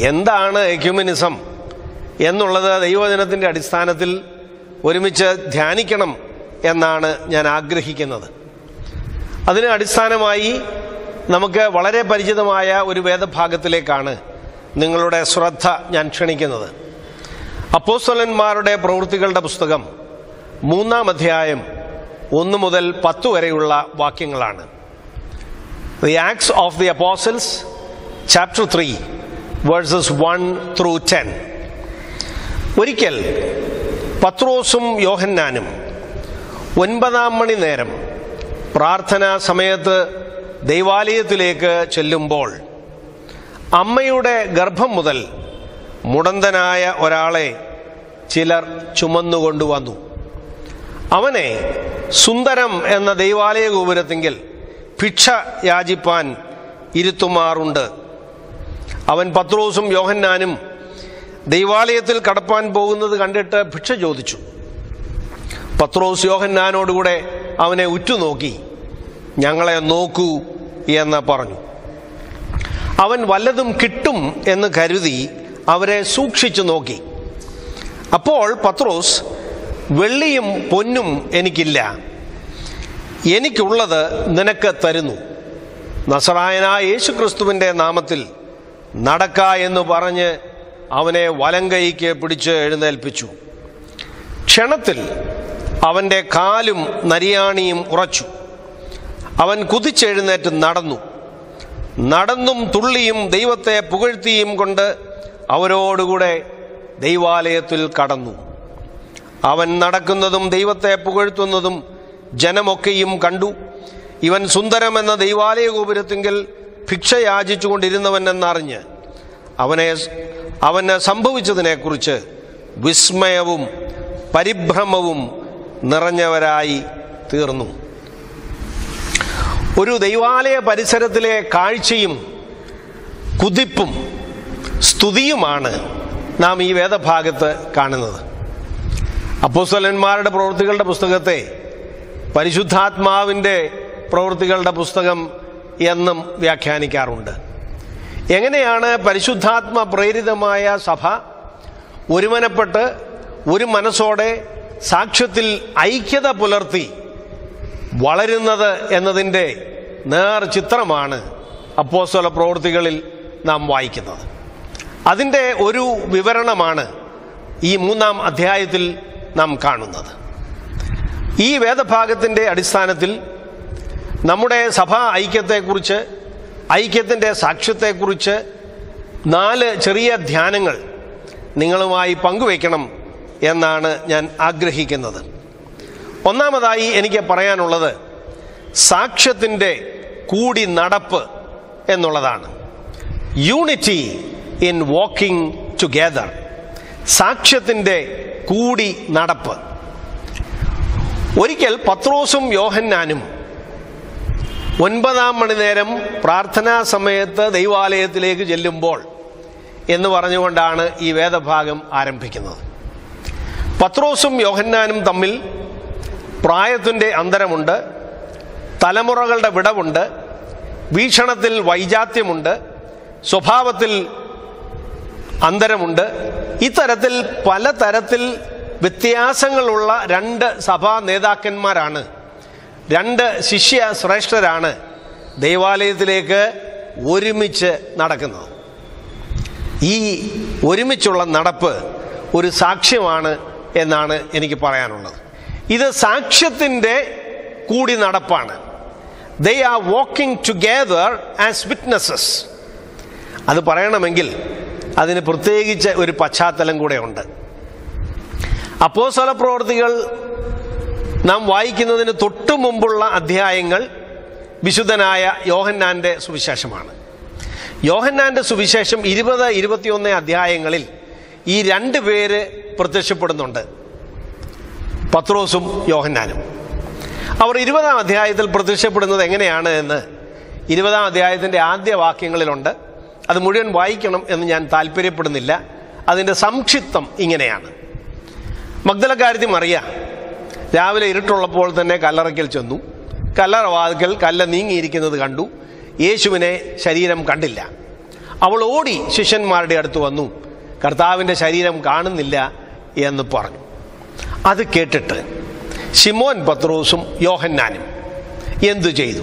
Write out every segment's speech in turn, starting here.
എന്താണ് എക്യുമനിസം എന്നുള്ളത് ദൈവജനത്തിന്റെ അടിസ്ഥാനത്തിൽ ഒരുമിച്ച് ധ്യാനിക്കണം എന്നാണ് ഞാൻ ആഗ്രഹിക്കുന്നത്. അതിന് അടിസ്ഥാനമായി നമുക്ക് വളരെ പരിചിതമായ ഒരു വേദഭാഗത്തിലേക്കാണ് നിങ്ങളുടെ ശ്രദ്ധ ഞാൻ ക്ഷണിക്കുന്നത്. അപ്പോസ്തലന്മാരുടെ പ്രവൃത്തികളുടെ പുസ്തകം മൂന്നാം അധ്യായം ഒന്ന് മുതൽ പത്ത് വരെയുള്ള വാക്യങ്ങളാണ്. The Acts of the Apostles chapter three verses one through ten ഒരിക്കൽ പത്രോസും യോഹന്നാനും ഒൻപതാം മണി നേരം പ്രാർത്ഥനാ സമയത്ത് ദൈവാലയത്തിലേക്ക് ചെല്ലുമ്പോൾ അമ്മയുടെ ഗർഭം മുതൽ മുടന്തനായ ഒരാളെ ചിലർ ചുമന്നുകൊണ്ടുവന്നു. അവനെ സുന്ദരം എന്ന ദൈവാലയ ഗോപുരത്തിങ്കിൽ ഭിക്ഷ യാചിപ്പാൻ ഇരുത്തുമാറുണ്ട്. അവൻ പത്രോസും യോഹന്നാനും ദൈവാലയത്തിൽ കടപ്പാൻ പോകുന്നത് കണ്ടിട്ട് ഭിക്ഷ ചോദിച്ചു. പത്രോസ് യോഹന്നാനോടുകൂടെ അവനെ ഉറ്റുനോക്കി. ഞങ്ങളെ നോക്കൂ എന്ന് പറഞ്ഞു. അവൻ വല്ലതും കിട്ടും എന്ന് കരുതി അവരെ സൂക്ഷിച്ചു നോക്കി. അപ്പോൾ പത്രോസ് വെള്ളിയും പൊന്നും എനിക്കില്ല. എനിക്കുള്ളത് നിനക്ക് തരുന്നു. നസറായനായ യേശുക്രിസ്തുവിന്റെ നാമത്തിൽ നടക്ക എന്ന് പറഞ്ഞ് അവനെ വലങ്കൈക്ക് പിടിച്ച് എഴുന്നേൽപ്പിച്ചു. ക്ഷണത്തിൽ അവന്റെ കാലും നരിയാണിയും ഉറച്ചു. അവൻ കുതിച്ചെഴുന്നേറ്റ് നടന്നു. നടന്നും തുള്ളിയും ദൈവത്തെ പുകഴ്ത്തിയും കൊണ്ട് അവരോടുകൂടെ ദൈവാലയത്തിൽ കടന്നു. അവൻ നടക്കുന്നതും ദൈവത്തെ പുകഴ്ത്തുന്നതും ജനമൊക്കെയും കണ്ടു. ഇവൻ സുന്ദരമെന്ന ദൈവാലയ ഗോപുരത്തിങ്കിൽ ഭിക്ഷ യാചിച്ചുകൊണ്ടിരുന്നവൻ എന്നറിഞ്ഞ് അവനെ അവന് സംഭവിച്ചതിനെക്കുറിച്ച് വിസ്മയവും പരിഭ്രമവും നിറഞ്ഞവരായി തീർന്നു. ഒരു ദൈവാലയ പരിസരത്തിലെ കാഴ്ചയും കുതിപ്പും സ്തുതിയുമാണ് നാം ഈ വേദഭാഗത്ത് കാണുന്നത്. അപ്പോസ്തലന്മാരുടെ പ്രവൃത്തികളുടെ പുസ്തകത്തെ പരിശുദ്ധാത്മാവിന്റെ പ്രവൃത്തികളുടെ പുസ്തകം എന്നും വ്യാഖ്യാനിക്കാറുണ്ട്. എങ്ങനെയാണ് പരിശുദ്ധാത്മ പ്രേരിതമായ സഭ ഒരുമനപ്പെട്ട് ഒരു മനസ്സോടെ സാക്ഷ്യത്തിൽ ഐക്യത പുലർത്തി വളരുന്നത് എന്നതിന്റെ നേർ ചിത്രമാണ് അപ്പോസ്വല പ്രവൃത്തികളിൽ നാം വായിക്കുന്നത്. അതിന്റെ ഒരു വിവരണമാണ് ഈ മൂന്നാം അധ്യായത്തിൽ നാം കാണുന്നത്. ഈ വേദഭാഗത്തിന്റെ അടിസ്ഥാനത്തിൽ നമ്മുടെ സഭാ ഐക്യത്തെക്കുറിച്ച് ഐക്യത്തിന്റെ സാക്ഷ്യത്തെക്കുറിച്ച് നാല് ചെറിയ ധ്യാനങ്ങൾ നിങ്ങളുമായി പങ്കുവയ്ക്കണം എന്നാണ് ഞാൻ ആഗ്രഹിക്കുന്നത്. ഒന്നാമതായി എനിക്ക് പറയാനുള്ളത് സാക്ഷ്യത്തിന്റെ കൂടി നടപ്പ് എന്നുള്ളതാണ്. യൂണിറ്റി ഇൻ വാക്കിംഗ് ടുഗെദർ സാക്ഷ്യത്തിന്റെ കൂടി നടപ്പ്. ഒരിക്കൽ പത്രോസും യോഹന്നാനും ഒൻപതാം മണി നേരം പ്രാർത്ഥനാ സമയത്ത് ദൈവാലയത്തിലേക്ക് ചെല്ലുമ്പോൾ എന്ന് പറഞ്ഞുകൊണ്ടാണ് ഈ വേദഭാഗം ആരംഭിക്കുന്നത്. പത്രോസും യോഹന്നാനും തമ്മിൽ പ്രായത്തിന്റെ അന്തരമുണ്ട് തലമുറകളുടെ വിടവുണ്ട് വീക്ഷണത്തിൽ വൈജാത്യമുണ്ട് സ്വഭാവത്തിൽ അന്തരമുണ്ട്. ഇത്തരത്തിൽ പലതരത്തിൽ വ്യത്യാസങ്ങളുള്ള രണ്ട് സഭാ നേതാക്കന്മാരാണ് രണ്ട് ശിഷ്യ ശ്രേഷ്ഠരാണ് ദൈവാലയത്തിലേക്ക് ഒരുമിച്ച് നടക്കുന്നത്. ഈ ഒരുമിച്ചുള്ള നടപ്പ് ഒരു സാക്ഷ്യമാണ് എന്നാണ് എനിക്ക് പറയാനുള്ളത്. ഇത് സാക്ഷ്യത്തിന്റെ കൂടി നടപ്പാണ്. They are walking together as witnesses അത് പറയണമെങ്കിൽ അതിന് പ്രത്യേകിച്ച് ഒരു പശ്ചാത്തലം കൂടെ ഉണ്ട്. അപ്പോസ്തല പ്രവർത്തികൾ നാം വായിക്കുന്നതിന് തൊട്ടു മുമ്പുള്ള അധ്യായങ്ങൾ വിശുദ്ധനായ യോഹന്നാന്റെ സുവിശേഷമാണ്. യോഹന്നാന്റെ സുവിശേഷം ഇരുപത് ഇരുപത്തിയൊന്ന് അധ്യായങ്ങളിൽ ഈ രണ്ട് പേര് പ്രത്യക്ഷപ്പെടുന്നുണ്ട്. പത്രോസും യോഹന്നാനും. അവർ ഇരുപതാം അധ്യായത്തിൽ പ്രത്യക്ഷപ്പെടുന്നത് എങ്ങനെയാണ് എന്ന് ഇരുപതാം അധ്യായത്തിന്റെ ആദ്യ വാക്യങ്ങളിലുണ്ട്. അത് മുഴുവൻ വായിക്കണം എന്ന് ഞാൻ താല്പര്യപ്പെടുന്നില്ല അതിന്റെ സംക്ഷിപ്തം ഇങ്ങനെയാണ്. മഗ്ദലക്കാരത്തി മറിയ രാവിലെ ഇരുട്ടുള്ളപ്പോൾ തന്നെ കല്ലറയ്ക്കൽ ചെന്നു. കല്ലറ വാതിക്കൽ കല്ല നീങ്ങിയിരിക്കുന്നത് കണ്ടു. യേശുവിനെ ശരീരം കണ്ടില്ല. അവൾ ഓടി ശിഷ്യന്മാരുടെ അടുത്ത് വന്നു. കർത്താവിന്റെ ശരീരം കാണുന്നില്ല എന്ന് പറഞ്ഞു. അത് കേട്ടിട്ട് ഷിമോൻ പത്രോസും യോഹന്നാനും എന്തു ചെയ്തു?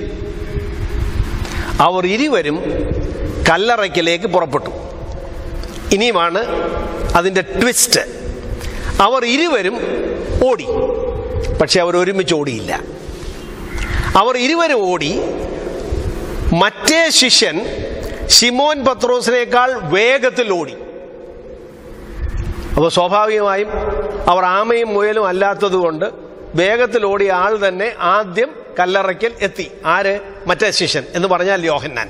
അവർ ഇരുവരും കല്ലറയ്ക്കലേക്ക് പുറപ്പെട്ടു. ഇനിയുമാണ് അതിന്റെ ട്വിസ്റ്റ്. അവർ ഇരുവരും ഓടി. പക്ഷെ അവർ ഒരുമിച്ച് ഓടിയില്ല. അവർ ഇരുവരും ഓടി. മറ്റേ ശിഷ്യൻ ഷിമോൻ പത്രോസിനേക്കാൾ വേഗത്തിൽ ഓടി. അപ്പോൾ സ്വാഭാവികമായും അവർ ആമയും മുയലും അല്ലാത്തതുകൊണ്ട് വേഗത്തിൽ ഓടിയ ആൾ തന്നെ ആദ്യം കല്ലറയ്ക്കൽ എത്തി. ആര്? മറ്റേ ശിഷ്യൻ എന്ന് പറഞ്ഞാൽ യോഹന്നാൻ.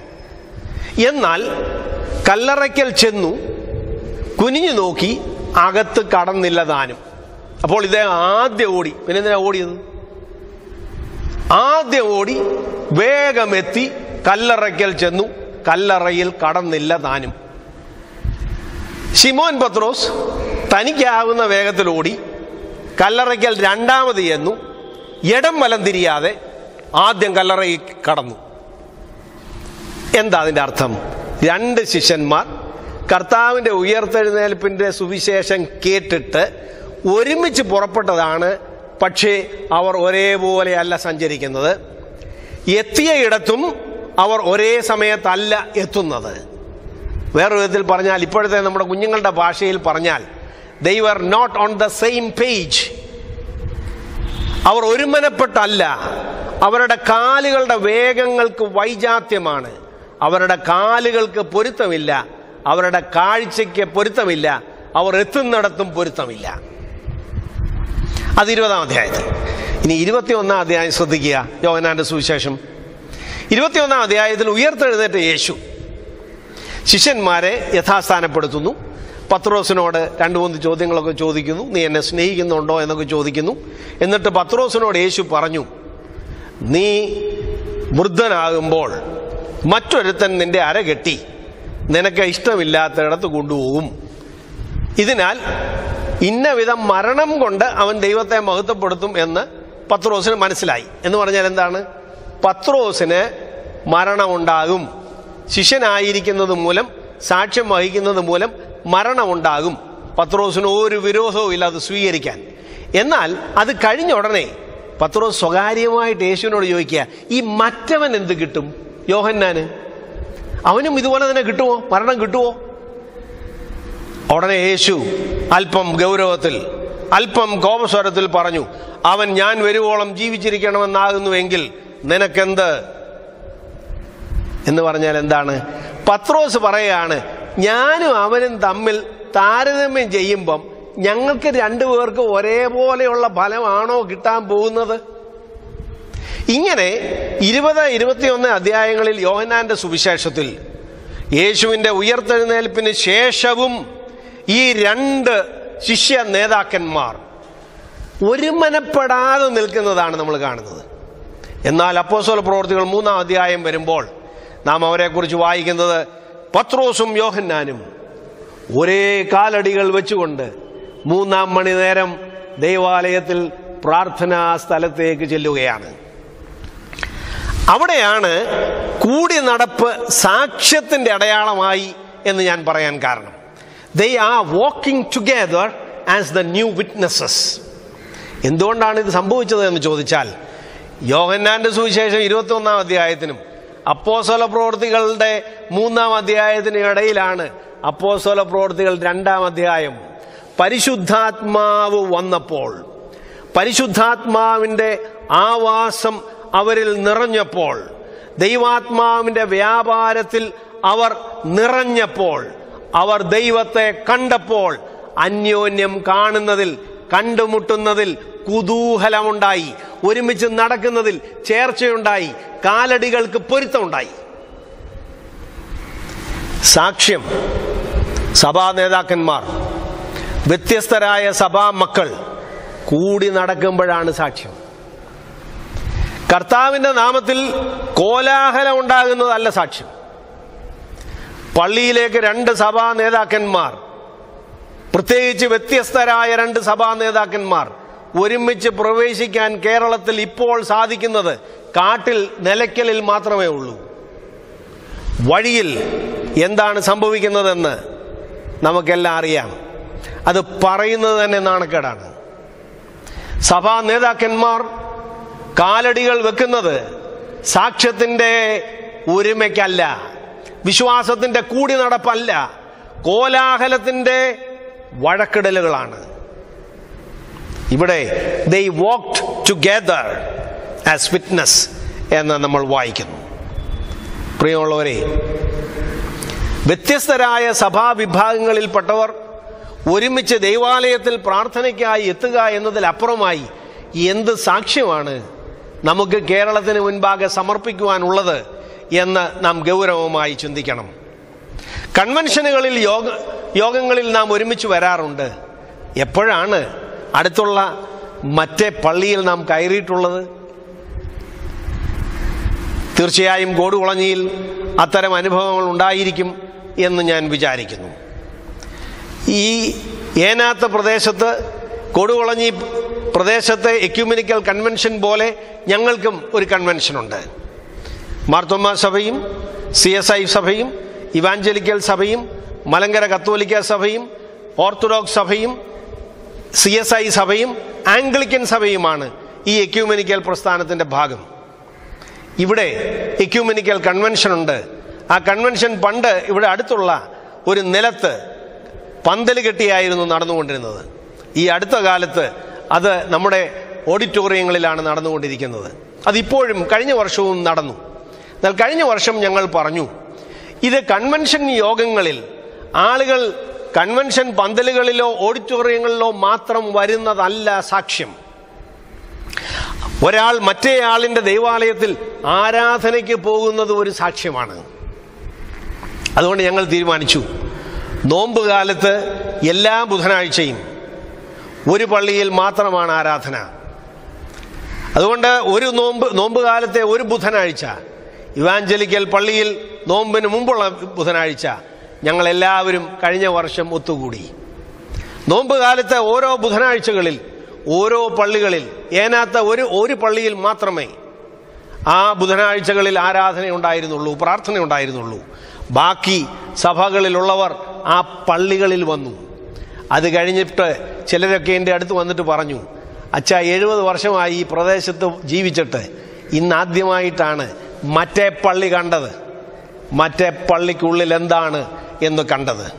എന്നാൽ കല്ലറയ്ക്കൽ ചെന്നു. കുനിഞ്ഞു നോക്കി. അകത്ത് കടന്നില്ല താനും. അപ്പോൾ ഇദ്ദേഹം ആദ്യം ഓടി. പിന്നെ എന്തിനാ ഓടിയത്? ആദ്യം ഓടി വേഗമെത്തി കല്ലറയ്ക്കൽ ചെന്നു. കല്ലറയിൽ കടന്നില്ല താനും. ഷിമോൻ പത്രോസ് തനിക്കാവുന്ന വേഗത്തിൽ ഓടി. കല്ലറയ്ക്കൽ രണ്ടാമത് ചെന്നു. ഇടം വലം തിരിയാതെ ആദ്യം കല്ലറയിൽ കടന്നു. എന്താ അതിന്റെ അർത്ഥം? രണ്ട് ശിഷ്യന്മാർ കർത്താവിന്റെ ഉയർത്തെഴുന്നേൽപ്പിന്റെ സുവിശേഷം കേട്ടിട്ട് ഒരുമിച്ച് പുറപ്പെട്ടതാണ് പക്ഷേ അവർ ഒരേപോലെയല്ല സഞ്ചരിക്കുന്നത്. എത്തിയ ഇടത്തും അവർ ഒരേ സമയത്തല്ല എത്തുന്നത്. വേറൊരു വിധത്തിൽ പറഞ്ഞാൽ ഇപ്പോഴത്തെ നമ്മുടെ കുഞ്ഞുങ്ങളുടെ ഭാഷയിൽ പറഞ്ഞാൽ they were not on the same page അവർ ഒരുമനപ്പെട്ടല്ല. അവരുടെ കാലുകളുടെ വേഗങ്ങൾക്ക് വൈജാത്യമാണ്. അവരുടെ കാലുകൾക്ക് പൊരുത്തമില്ല. അവരുടെ കാഴ്ചയ്ക്ക് പൊരുത്തമില്ല. അവർ എത്തുന്നിടത്തും പൊരുത്തമില്ല. അത് ഇരുപതാം അധ്യായത്തിൽ. ഇനി ഇരുപത്തിയൊന്നാം അധ്യായം ശ്രദ്ധിക്കുക. യോഹനാന്റെ സുവിശേഷം. ഇരുപത്തിയൊന്നാം അധ്യായത്തിൽ ഉയർത്തെഴുന്നേറ്റ യേശു ശിഷ്യന്മാരെ യഥാസ്ഥാനപ്പെടുത്തുന്നു. പത്രോസിനോട് രണ്ട് മൂന്ന് ചോദ്യങ്ങളൊക്കെ ചോദിക്കുന്നു. നീ എന്നെ സ്നേഹിക്കുന്നുണ്ടോ എന്നൊക്കെ ചോദിക്കുന്നു. എന്നിട്ട് പത്രോസിനോട് യേശു പറഞ്ഞു നീ വൃദ്ധനാകുമ്പോൾ മറ്റൊരുത്തൻ നിന്റെ അര കെട്ടി നിനക്ക് ഇഷ്ടമില്ലാത്തയിടത്ത് കൊണ്ടുപോകും. ഇതിനാൽ ഇന്ന വിധം മരണം കൊണ്ട് അവൻ ദൈവത്തെ മഹത്വപ്പെടുത്തും എന്ന് പത്രോസിന് മനസ്സിലായി. എന്ന് പറഞ്ഞാൽ എന്താണ്? പത്രോസിന് മരണമുണ്ടാകും. ശിഷ്യനായിരിക്കുന്നത് മൂലം സാക്ഷ്യം വഹിക്കുന്നത് മൂലം മരണമുണ്ടാകും. പത്രോസിന് ഒരു വിരോധവും ഇല്ല അത് സ്വീകരിക്കാൻ. എന്നാൽ അത് കഴിഞ്ഞ ഉടനെ പത്രോസ് സ്വകാര്യമായിട്ട് യേശുവിനോട് ചോദിക്കുക ഈ മറ്റവൻ എന്ത് കിട്ടും? യോഹന്നാന്? അവനും ഇതുപോലെ തന്നെ കിട്ടുമോ മരണം കിട്ടുമോ ഉടനെ യേശു അല്പം ഗൗരവത്തിൽ അല്പം കോപസ്വരത്തിൽ പറഞ്ഞു അവൻ ഞാൻ വരുവോളം ജീവിച്ചിരിക്കണമെന്നാകുന്നുവെങ്കിൽ നിനക്കെന്ത്? എന്ന് പറഞ്ഞാൽ എന്താണ്? പത്രോസ് പറയാണ് ഞാനും അവനും തമ്മിൽ താരതമ്യം ചെയ്യുമ്പം ഞങ്ങൾക്ക് രണ്ടു പേർക്ക് ഒരേപോലെയുള്ള ഫലമാണോ കിട്ടാൻ പോകുന്നത്? ഇങ്ങനെ ഇരുപത് ഇരുപത്തിയൊന്ന് അധ്യായങ്ങളിൽ യോഹനാന്റെ സുവിശേഷത്തിൽ യേശുവിന്റെ ഉയർത്തെഴുന്നേൽപ്പിന് ശേഷവും ഈ രണ്ട് ശിഷ്യ നേതാക്കന്മാർ ഒരുമനപ്പെടാതെ നിൽക്കുന്നതാണ് നമ്മൾ കാണുന്നത്. എന്നാൽ അപ്പോസ്തല പ്രവർത്തികൾ മൂന്നാം അധ്യായം വരുമ്പോൾ നാം അവരെക്കുറിച്ച് വായിക്കുന്നത് പത്രോസും യോഹന്നാനും. ഒരേ കാലടികൾ വെച്ചുകൊണ്ട് മൂന്നാം മണി നേരം ദൈവാലയത്തിൽ പ്രാർത്ഥനാ സ്ഥലത്തേക്ക് ചെല്ലുകയാണ്. അവിടെയാണ് കൂടി നടപ്പ് സാക്ഷ്യത്തിന്റെ അടയാളമായി എന്ന് ഞാൻ പറയാൻ കാരണം. They are walking together as the new witnesses എന്തുകൊണ്ടാണ് ഇത് സംഭവിച്ചത് എന്ന് ചോദിച്ചാൽ യോഹന്നാന്റെ സുവിശേഷം ഇരുപത്തി ഒന്നാം അധ്യായത്തിനും അപ്പോസോല പ്രവർത്തികളുടെ മൂന്നാം അധ്യായത്തിനും ഇടയിലാണ് അപ്പോസോല പ്രവർത്തികൾ രണ്ടാം അധ്യായം. പരിശുദ്ധാത്മാവ് വന്നപ്പോൾ പരിശുദ്ധാത്മാവിന്റെ ആവാസം അവരിൽ നിറഞ്ഞപ്പോൾ ദൈവാത്മാവിന്റെ വ്യാപാരത്തിൽ അവർ നിറഞ്ഞപ്പോൾ അവർ ദൈവത്തെ കണ്ടപ്പോൾ അന്യോന്യം കാണുന്നതിൽ കണ്ടുമുട്ടുന്നതിൽ കുതൂഹലമുണ്ടായി. ഒരുമിച്ച് നടക്കുന്നതിൽ ചേർച്ചയുണ്ടായി. കാലടികൾക്ക് പൊരുത്തമുണ്ടായി. സാക്ഷ്യം സഭാ നേതാക്കന്മാർ വ്യത്യസ്തരായ സഭാ മക്കൾ കൂടി നടക്കുമ്പോഴാണ് സാക്ഷ്യം. കർത്താവിന്റെ നാമത്തിൽ കോലാഹലം ഉണ്ടാകുന്നതല്ല സാക്ഷ്യം. പള്ളിയിലേക്ക് രണ്ട് സഭാ നേതാക്കന്മാർ പ്രത്യേകിച്ച് വ്യത്യസ്തരായ രണ്ട് സഭാ നേതാക്കന്മാർ ഒരുമിച്ച് പ്രവേശിക്കാൻ കേരളത്തിൽ ഇപ്പോൾ സാധിക്കുന്നത് കാട്ടിൽ നിലയ്ക്കലിൽ മാത്രമേ ഉള്ളൂ. വഴിയിൽ എന്താണ് സംഭവിക്കുന്നതെന്ന് നമുക്കെല്ലാം അറിയാം. അത് പറയുന്നത് തന്നെ നാണക്കേടാണ്. സഭാ നേതാക്കന്മാർ കാലടികൾ വെക്കുന്നത് സാക്ഷ്യത്തിന്റെ ഒരുമയ്ക്കല്ല. വിശ്വാസത്തിന്റെ കൂടി നടപ്പല്ല. കോലാഹലത്തിന്റെ വഴക്കിടലുകളാണ്. ഇവിടെ they walk together as witness എന്ന് നമ്മൾ വായിക്കുന്നു. പ്രിയമുള്ളവരെ വ്യത്യസ്തരായ സഭാവിഭാഗങ്ങളിൽപ്പെട്ടവർ ഒരുമിച്ച് ദൈവാലയത്തിൽ പ്രാർത്ഥനയ്ക്കായി എത്തുക എന്നതിലപ്പുറമായി എന്ത് സാക്ഷ്യമാണ് നമുക്ക് കേരളത്തിന് മുൻപാകെ സമർപ്പിക്കുവാനുള്ളത് എന്ന് നാം ഗൗരവമായി ചിന്തിക്കണം. കൺവെൻഷനുകളിൽ യോഗ യോഗങ്ങളിൽ നാം ഒരുമിച്ച് വരാറുണ്ട്. എപ്പോഴാണ് അടുത്തുള്ള മറ്റേ പള്ളിയിൽ നാം കയറിയിട്ടുള്ളത്? തീർച്ചയായും കോടുകുളഞ്ഞിയിൽ അത്തരം അനുഭവങ്ങൾ ഉണ്ടായിരിക്കും എന്ന് ഞാൻ വിചാരിക്കുന്നു. ഈ ഏനാത്ത പ്രദേശത്ത് കൊടുകുളഞ്ഞി പ്രദേശത്തെ എക്യൂമിനിക്കൽ കൺവെൻഷൻ പോലെ ഞങ്ങൾക്കും ഒരു കൺവെൻഷനുണ്ട്. മാർത്തോമ്മ സഭയും സി എസ് ഐ സഭയും ഇവാഞ്ചലിക്കൽ സഭയും മലങ്കര കത്തോലിക്ക സഭയും ഓർത്തഡോക്സ് സഭയും സി എസ് ഐ സഭയും ആംഗ്ലിക്കൻ സഭയുമാണ് ഈ എക്യൂമെനിക്കൽ പ്രസ്ഥാനത്തിന്റെ ഭാഗം. ഇവിടെ എക്യൂമെനിക്കൽ കൺവെൻഷൻ ഉണ്ട്. ആ കൺവെൻഷൻ പണ്ട് ഇവിടെ അടുത്തുള്ള ഒരു നിലത്ത് പന്തൽ കെട്ടിയായിരുന്നു നടന്നുകൊണ്ടിരുന്നത്. ഈ അടുത്ത കാലത്ത് അത് നമ്മുടെ ഓഡിറ്റോറിയങ്ങളിലാണ് നടന്നുകൊണ്ടിരിക്കുന്നത്. അതിപ്പോഴും കഴിഞ്ഞ വർഷവും നടന്നു. എന്നാൽ കഴിഞ്ഞ വർഷം ഞങ്ങൾ പറഞ്ഞു ഇത് കൺവെൻഷൻ യോഗങ്ങളിൽ ആളുകൾ കൺവെൻഷൻ പന്തലുകളിലോ ഓഡിറ്റോറിയങ്ങളിലോ മാത്രം വരുന്നതല്ല സാക്ഷ്യം. ഒരാൾ മറ്റേ ആളിന്റെ ദൈവാലയത്തിൽ ആരാധനയ്ക്ക് പോകുന്നത് ഒരു സാക്ഷ്യമാണ്. അതുകൊണ്ട് ഞങ്ങൾ തീരുമാനിച്ചു നോമ്പ് കാലത്ത് എല്ലാ ബുധനാഴ്ചയും ഒരു പള്ളിയിൽ മാത്രമാണ് ആരാധന. അതുകൊണ്ട് ഒരു നോമ്പ് നോമ്പ് കാലത്തെ ഒരു ബുധനാഴ്ച ഇവാഞ്ചലിക്കൽ പള്ളിയിൽ നോമ്പിന് മുമ്പുള്ള ബുധനാഴ്ച ഞങ്ങളെല്ലാവരും കഴിഞ്ഞ വർഷം ഒത്തുകൂടി. നോമ്പ് കാലത്തെ ഓരോ ബുധനാഴ്ചകളിൽ ഓരോ പള്ളികളിൽ ഏനാത്ത ഒരു ഒരു പള്ളിയിൽ മാത്രമേ ആ ബുധനാഴ്ചകളിൽ ആരാധന ഉണ്ടായിരുന്നുള്ളൂ പ്രാർത്ഥന ഉണ്ടായിരുന്നുള്ളൂ ബാക്കി സഭകളിലുള്ളവർ ആ പള്ളികളിൽ വന്നു. അത് കഴിഞ്ഞിട്ട് ചിലരൊക്കെ എന്റെ അടുത്ത് വന്നിട്ട് പറഞ്ഞു അച്ഛാ എഴുപത് വർഷമായി ഈ പ്രദേശത്ത് ജീവിച്ചിട്ട് ഇന്നാദ്യമായിട്ടാണ് മറ്റേ പള്ളി കണ്ടത്? മറ്റേ പള്ളിക്കുള്ളിൽ എന്താണ് എന്ന് കണ്ടത്?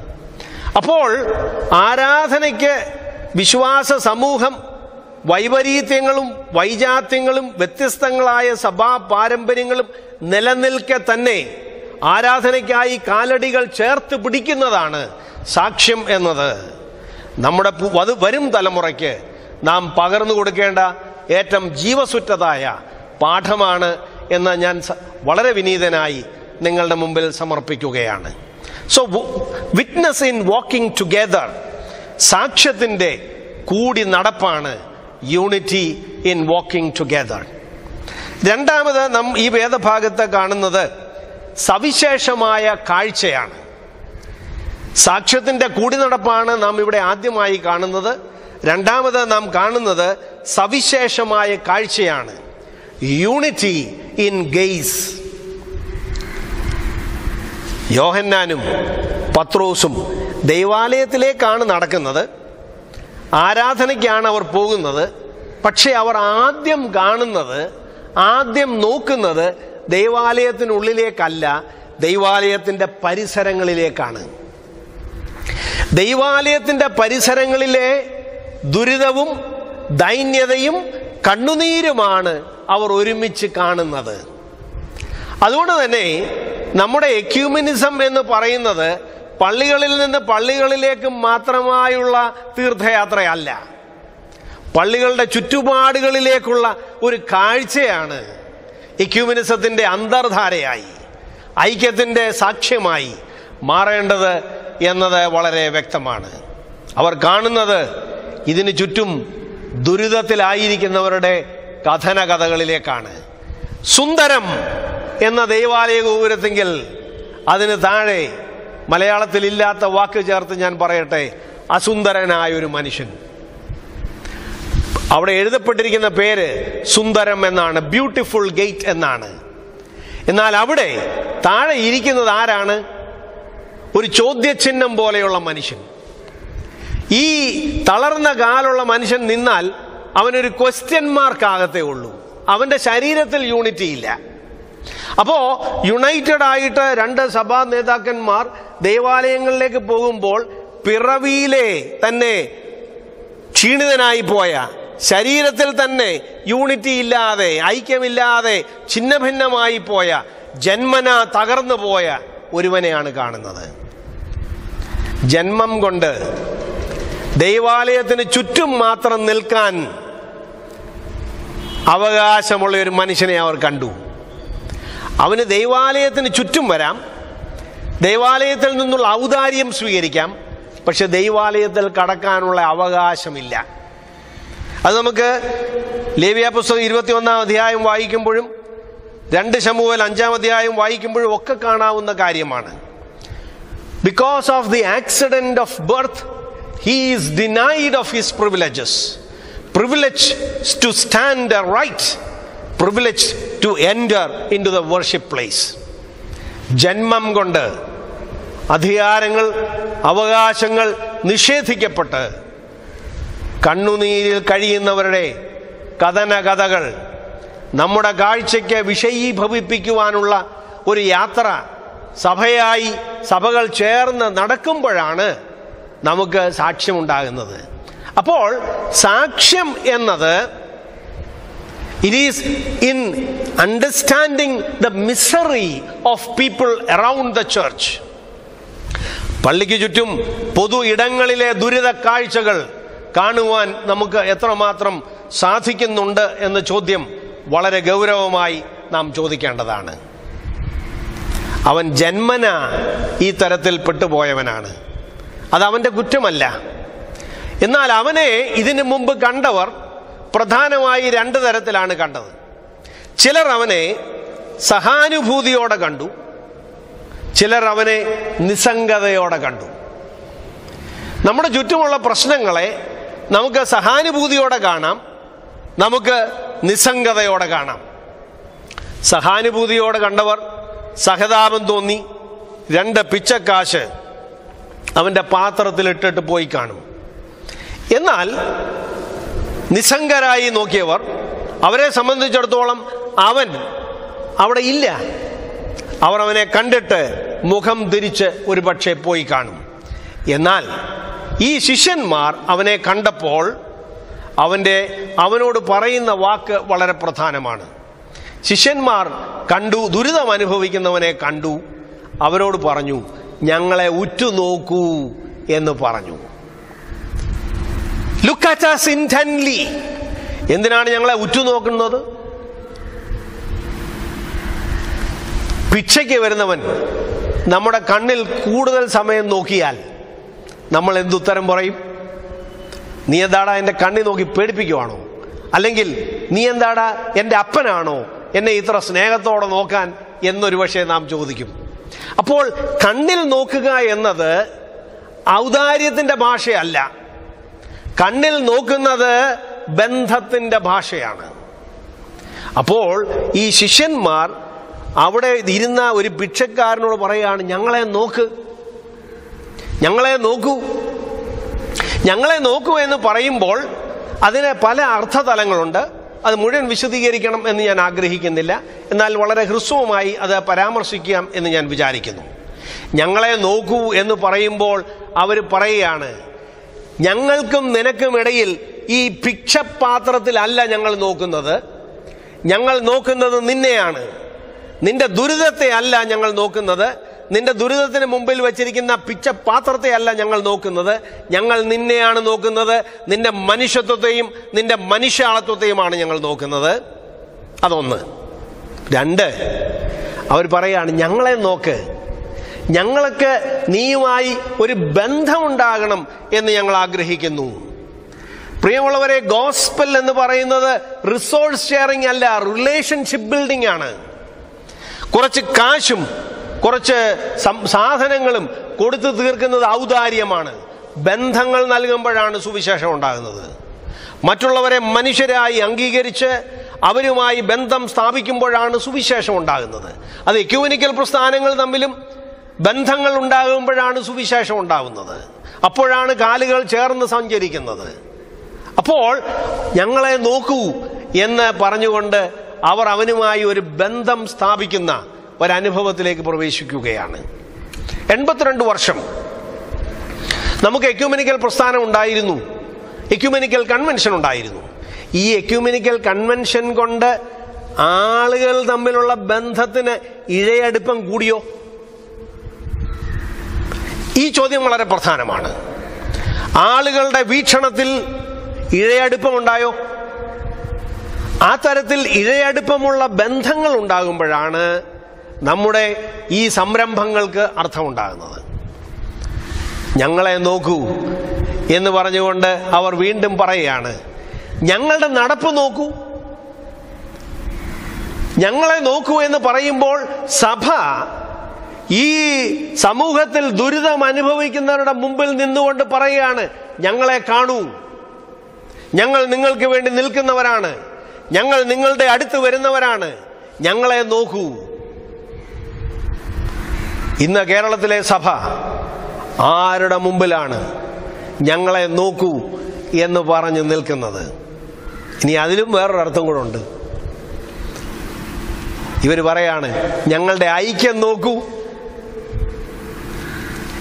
അപ്പോൾ ആരാധനയ്ക്ക് വിശ്വാസ സമൂഹം വൈപരീത്യങ്ങളും വൈജാത്യങ്ങളും വ്യത്യസ്തങ്ങളായ സഭാ പാരമ്പര്യങ്ങളും നിലനിൽക്കെ തന്നെ ആരാധനയ്ക്കായി കാലടികൾ ചേർത്ത് പിടിക്കുന്നതാണ് സാക്ഷ്യം എന്നത്. നമ്മുടെ വരും തലമുറയ്ക്ക് നാം പകർന്നു കൊടുക്കേണ്ട ഏറ്റവും ജീവസുറ്റതായ പാഠമാണ് എന്ന് ഞാൻ വളരെ വിനീതനായി നിങ്ങളുടെ മുമ്പിൽ സമർപ്പിക്കുകയാണ്. So witness in walking together സാക്ഷ്യത്തിന്റെ കൂടി നടപ്പാണ് യൂണിറ്റി ഇൻ വാക്കിംഗ് ടുഗെദർ രണ്ടാമത് നാം ഈ വേദഭാഗത്ത് കാണുന്നത് സവിശേഷമായ കാഴ്ചയാണ്. സാക്ഷ്യത്തിന്റെ കൂടി നടപ്പാണ് നാം ഇവിടെ ആദ്യമായി കാണുന്നത്. രണ്ടാമത് നാം കാണുന്നത് സവിശേഷമായ കാഴ്ചയാണ്. യൂണിറ്റി ഇൻ ഗെയ്സ് യോഹന്നാനും പത്രോസും ദൈവാലയത്തിലേക്കാണ് നടക്കുന്നത്. ആരാധനയ്ക്കാണ് അവർ പോകുന്നത്. പക്ഷേ അവർ ആദ്യം കാണുന്നത് ആദ്യം നോക്കുന്നത് ദൈവാലയത്തിനുള്ളിലേക്കല്ല ദൈവാലയത്തിന്റെ പരിസരങ്ങളിലേക്കാണ്. ദൈവാലയത്തിന്റെ പരിസരങ്ങളിലെ ദുരിതവും ദൈന്യതയും കണ്ണുനീരുമാണ് അവർ ഒരുമിച്ച് കാണുന്നത്. അതുകൊണ്ട് തന്നെ നമ്മുടെ എക്യൂമിനിസം എന്ന് പറയുന്നത് പള്ളികളിൽ നിന്ന് പള്ളികളിലേക്ക് മാത്രമായുള്ള തീർത്ഥയാത്രയല്ല. പള്ളികളുടെ ചുറ്റുപാടുകളിലേക്കുള്ള ഒരു കാഴ്ചയാണ് എക്യൂമിനിസത്തിന്റെ അന്തർധാരയായി ഐക്യത്തിന്റെ സാക്ഷ്യമായി മാറേണ്ടത് എന്നത് വളരെ വ്യക്തമാണ്. അവർ കാണുന്നത് ഇതിനു ചുറ്റും ദുരിതത്തിലായിരിക്കുന്നവരുടെ കഥന കഥകളിലേക്കാണ് സുന്ദരം എന്ന ദൈവാലയ ഗോപുരത്തെങ്കിൽ അതിന് താഴെ മലയാളത്തിൽ ഇല്ലാത്ത വാക്ക് ചേർത്ത് ഞാൻ പറയട്ടെ അസുന്ദരനായ ഒരു മനുഷ്യൻ. അവിടെ എഴുതപ്പെട്ടിരിക്കുന്ന പേര് സുന്ദരം എന്നാണ് ബ്യൂട്ടിഫുൾ ഗേറ്റ് എന്നാണ്. എന്നാൽ അവിടെ താഴെ ഇരിക്കുന്നത് ആരാണ്? ഒരു ചോദ്യചിഹ്നം പോലെയുള്ള മനുഷ്യൻ. ഈ തളർന്ന കാലുള്ള മനുഷ്യൻ നിന്നാൽ അവനൊരു ക്വസ്റ്റ്യൻ മാർക്ക് ആകത്തേ ഉള്ളൂ. അവന്റെ ശരീരത്തിൽ യൂണിറ്റി ഇല്ല. അപ്പോ യുണൈറ്റഡ് ആയിട്ട് രണ്ട് സഭാ നേതാക്കന്മാർ ദേവാലയങ്ങളിലേക്ക് പോകുമ്പോൾ പിറവിയിലെ തന്നെ ക്ഷീണിതനായി പോയ ശരീരത്തിൽ തന്നെ യൂണിറ്റി ഇല്ലാതെ ഐക്യമില്ലാതെ ഛിന്നഭിന്നമായി പോയ ജന്മന തകർന്നു പോയ ഒരുവനെയാണ് കാണുന്നത്. ജന്മം കൊണ്ട് ദൈവാലയത്തിന് ചുറ്റും മാത്രം നിൽക്കാൻ അവകാശമുള്ള ഒരു മനുഷ്യനെ അവർ കണ്ടു. അവന് ദൈവാലയത്തിന് ചുറ്റും വരാം. ദൈവാലയത്തിൽ നിന്നുള്ള ഔദാര്യം സ്വീകരിക്കാം. പക്ഷെ ദൈവാലയത്തിൽ കടക്കാനുള്ള അവകാശമില്ല. അത് നമുക്ക് ലേവിയ പുസ്തകം ഇരുപത്തി ഒന്നാം അധ്യായം വായിക്കുമ്പോഴും രണ്ട് ശമുവൽ അഞ്ചാം അധ്യായം വായിക്കുമ്പോഴും ഒക്കെ കാണാവുന്ന കാര്യമാണ്. Because of the accident of birth he is denied of his privileges privilege to stand right privilege to enter into the worship place ജന്മം കൊണ്ട് അധികാരങ്ങൾ അവകാശങ്ങൾ നിഷേധിക്കപ്പെട്ട് കണ്ണുനീരിൽ കഴിയുന്നവരുടെ കഥന കഥകൾ നമ്മുടെ കാഴ്ചയ്ക്ക് വിഷയീഭവിപ്പിക്കുവാനുള്ള ഒരു യാത്ര സഭയായി സഭകൾ ചേർന്ന് നടക്കുമ്പോഴാണ് നമുക്ക് സാക്ഷ്യമുണ്ടാകുന്നത്. അപ്പോൾ സാക്ഷ്യം എന്നത് it is in understanding the misery of people around the church പള്ളിക്ക് ചുറ്റും പൊതു ഇടങ്ങളിലെ ദുരിത കാഴ്ചകൾ കാണുവാൻ നമുക്ക് എത്രമാത്രം സാധിക്കുന്നുണ്ട് എന്ന ചോദ്യം വളരെ ഗൗരവമായി നാം ചോദിക്കേണ്ടതാണ്. അവൻ ജന്മന ഈ തരത്തിൽ പെട്ടുപോയവനാണ്. അത് അവന്റെ കുറ്റമല്ല. എന്നാൽ അവനെ ഇതിനു മുമ്പ് കണ്ടവർ പ്രധാനമായി രണ്ട് തരത്തിലാണ് കണ്ടത്. ചിലർ അവനെ സഹാനുഭൂതിയോടെ കണ്ടു. ചിലർ അവനെ നിസ്സംഗതയോടെ കണ്ടു. നമ്മുടെ ചുറ്റുമുള്ള പ്രശ്നങ്ങളെ നമുക്ക് സഹാനുഭൂതിയോടെ കാണാം നമുക്ക് നിസ്സംഗതയോടെ കാണാം. സഹാനുഭൂതിയോടെ കണ്ടവർ സഹതാപം തോന്നി. രണ്ട് പിച്ചക്കാശ് അവന്റെ പാത്രത്തിലിട്ടിട്ട് പോയി കാണും. എന്നാൽ നിസ്സംഗരായി നോക്കിയവർ അവരെ സംബന്ധിച്ചിടത്തോളം അവൻ അവിടെ ഇല്ല. അവർ അവനെ കണ്ടിട്ട് മുഖം തിരിച്ച് ഒരു പക്ഷേ പോയി കാണും. എന്നാൽ ഈ ശിഷ്യന്മാർ അവനെ കണ്ടപ്പോൾ അവന്റെ അവനോട് പറയുന്ന വാക്ക് വളരെ പ്രധാനമാണ്. ശിഷ്യന്മാർ കണ്ടു ദുരിതം അനുഭവിക്കുന്നവനെ കണ്ടു. അവരോട് പറഞ്ഞു ഞങ്ങളെ ഉറ്റുനോക്കൂ എന്ന് പറഞ്ഞു. ലുക്ക് എന്തിനാണ് ഞങ്ങളെ ഉറ്റുനോക്കുന്നത്? ഭിക്ഷയ്ക്ക് വരുന്നവൻ നമ്മുടെ കണ്ണിൽ കൂടുതൽ സമയം നോക്കിയാൽ നമ്മൾ എന്തുത്തരം പറയും? നീ എന്താടാ എന്റെ കണ്ണി നോക്കി പേടിപ്പിക്കുവാണോ? അല്ലെങ്കിൽ നീ എന്താടാ എന്റെ അപ്പനാണോ എന്നെ ഇത്ര സ്നേഹത്തോടെ നോക്കാൻ എന്നൊരു പക്ഷേ നാം ചോദിക്കും. അപ്പോൾ കണ്ണിൽ നോക്കുക എന്നത് ഔദാര്യത്തിന്റെ ഭാഷയല്ല. കണ്ണിൽ നോക്കുന്നത് ബന്ധത്തിന്റെ ഭാഷയാണ്. അപ്പോൾ ഈ ശിഷ്യന്മാർ അവിടെ ഇരുന്ന ഒരു ഭിക്ഷക്കാരനോട് പറയാണ് ഞങ്ങളെ നോക്ക്. ഞങ്ങളെ നോക്കൂ. ഞങ്ങളെ നോക്കൂ എന്ന് പറയുമ്പോൾ അതിന് പല അർത്ഥതലങ്ങളുണ്ട്. അത് മുഴുവൻ വിശദീകരിക്കണം എന്ന് ഞാൻ ആഗ്രഹിക്കുന്നില്ല. എന്നാൽ വളരെ ഹ്രസ്വമായി അത് പരാമർശിക്കാം എന്ന് ഞാൻ വിചാരിക്കുന്നു. ഞങ്ങളെ നോക്കൂ എന്ന് പറയുമ്പോൾ അവർ പറയുകയാണ് ഞങ്ങൾക്കും നിനക്കും ഇടയിൽ ഈ ഭിക്ഷപാത്രത്തിലല്ല ഞങ്ങൾ നോക്കുന്നത്. ഞങ്ങൾ നോക്കുന്നത് നിന്നെയാണ്. നിന്റെ ദുരിതത്തെ അല്ല ഞങ്ങൾ നോക്കുന്നത്. നിന്റെ ദുരിതത്തിന് മുമ്പിൽ വെച്ചിരിക്കുന്ന പിച്ചപാത്രത്തെ അല്ല ഞങ്ങൾ നോക്കുന്നത്. ഞങ്ങൾ നിന്നെയാണ് നോക്കുന്നത്. നിന്റെ മനുഷ്യത്വത്തെയും നിന്റെ മനുഷ്യാളത്വത്തെയുമാണ് ഞങ്ങൾ നോക്കുന്നത്. അതൊന്ന്. രണ്ട്. അവർ പറയാണ് ഞങ്ങളെ നോക്ക്. ഞങ്ങൾക്ക് നീയുമായി ഒരു ബന്ധമുണ്ടാകണം എന്ന് ഞങ്ങൾ ആഗ്രഹിക്കുന്നു. പ്രിയമുള്ളവരെ ഗോസ്പൽ എന്ന് പറയുന്നത് റിസോഴ്സ് ഷെയറിംഗ് അല്ല റിലേഷൻഷിപ്പ് ബിൽഡിംഗ് ആണ്. കുറച്ച് കാശും കുറച്ച് സാധനങ്ങളും കൊടുത്തു തീർക്കുന്നത് ഔദാര്യമാണ്. ബന്ധങ്ങൾ നൽകുമ്പോഴാണ് സുവിശേഷം ഉണ്ടാകുന്നത്. മറ്റുള്ളവരെ മനുഷ്യരായി അംഗീകരിച്ച് അവരുമായി ബന്ധം സ്ഥാപിക്കുമ്പോഴാണ് സുവിശേഷം ഉണ്ടാകുന്നത്. അത് എക്യൂനിക്കൽ പ്രസ്ഥാനങ്ങൾ തമ്മിലും ബന്ധങ്ങൾ ഉണ്ടാകുമ്പോഴാണ് സുവിശേഷം ഉണ്ടാകുന്നത് അപ്പോഴാണ് കാലുകൾ ചേർന്ന് സഞ്ചരിക്കുന്നത്. അപ്പോൾ ഞങ്ങളെ നോക്കൂ എന്ന് പറഞ്ഞുകൊണ്ട് അവർ അവനുമായി ഒരു ബന്ധം സ്ഥാപിക്കുന്ന ഒരനുഭവത്തിലേക്ക് പ്രവേശിക്കുകയാണ്. എൺപത്തിരണ്ട് വർഷം. നമുക്ക് എക്യൂമെനിക്കൽ പ്രസ്ഥാനം ഉണ്ടായിരുന്നു. എക്യൂമെനിക്കൽ കൺവെൻഷൻ ഉണ്ടായിരുന്നു. ഈ എക്യൂമെനിക്കൽ കൺവെൻഷൻ കൊണ്ട് ആളുകൾ തമ്മിലുള്ള ബന്ധത്തിന് ഇഴയടുപ്പം കൂടിയോ? ഈ ചോദ്യം വളരെ പ്രധാനമാണ്. ആളുകളുടെ വീക്ഷണത്തിൽ ഇഴയടുപ്പമുണ്ടായോ? ആ തരത്തിൽ ഇഴയടുപ്പമുള്ള ബന്ധങ്ങൾ ഉണ്ടാകുമ്പോഴാണ് നമ്മുടെ ഈ സംരംഭങ്ങൾക്ക് അർത്ഥമുണ്ടാകുന്നത്. ഞങ്ങളെ നോക്കൂ എന്ന് പറഞ്ഞുകൊണ്ട് അവർ വീണ്ടും പറയുകയാണ്. ഞങ്ങളുടെ നടപ്പ് നോക്കൂ. ഞങ്ങളെ നോക്കൂ എന്ന് പറയുമ്പോൾ സഭ ഈ സമൂഹത്തിൽ ദുരിതം അനുഭവിക്കുന്നവരുടെ മുമ്പിൽ നിന്നുകൊണ്ട് പറയുകയാണ് ഞങ്ങളെ കാണൂ. ഞങ്ങൾ നിങ്ങൾക്ക് വേണ്ടി നിൽക്കുന്നവരാണ്. ഞങ്ങൾ നിങ്ങളുടെ അടുത്ത് വരുന്നവരാണ്. ഞങ്ങളെ നോക്കൂ. ഇന്ന് കേരളത്തിലെ സഭ ആരുടെ മുമ്പിലാണ് ഞങ്ങളെ നോക്കൂ എന്ന് പറഞ്ഞു നിൽക്കുന്നത്? ഇനി അതിലും വേറൊരർത്ഥം കൂടെ ഉണ്ട്. ഇവർ പറയാണ് ഞങ്ങളുടെ ഐക്യം നോക്കൂ.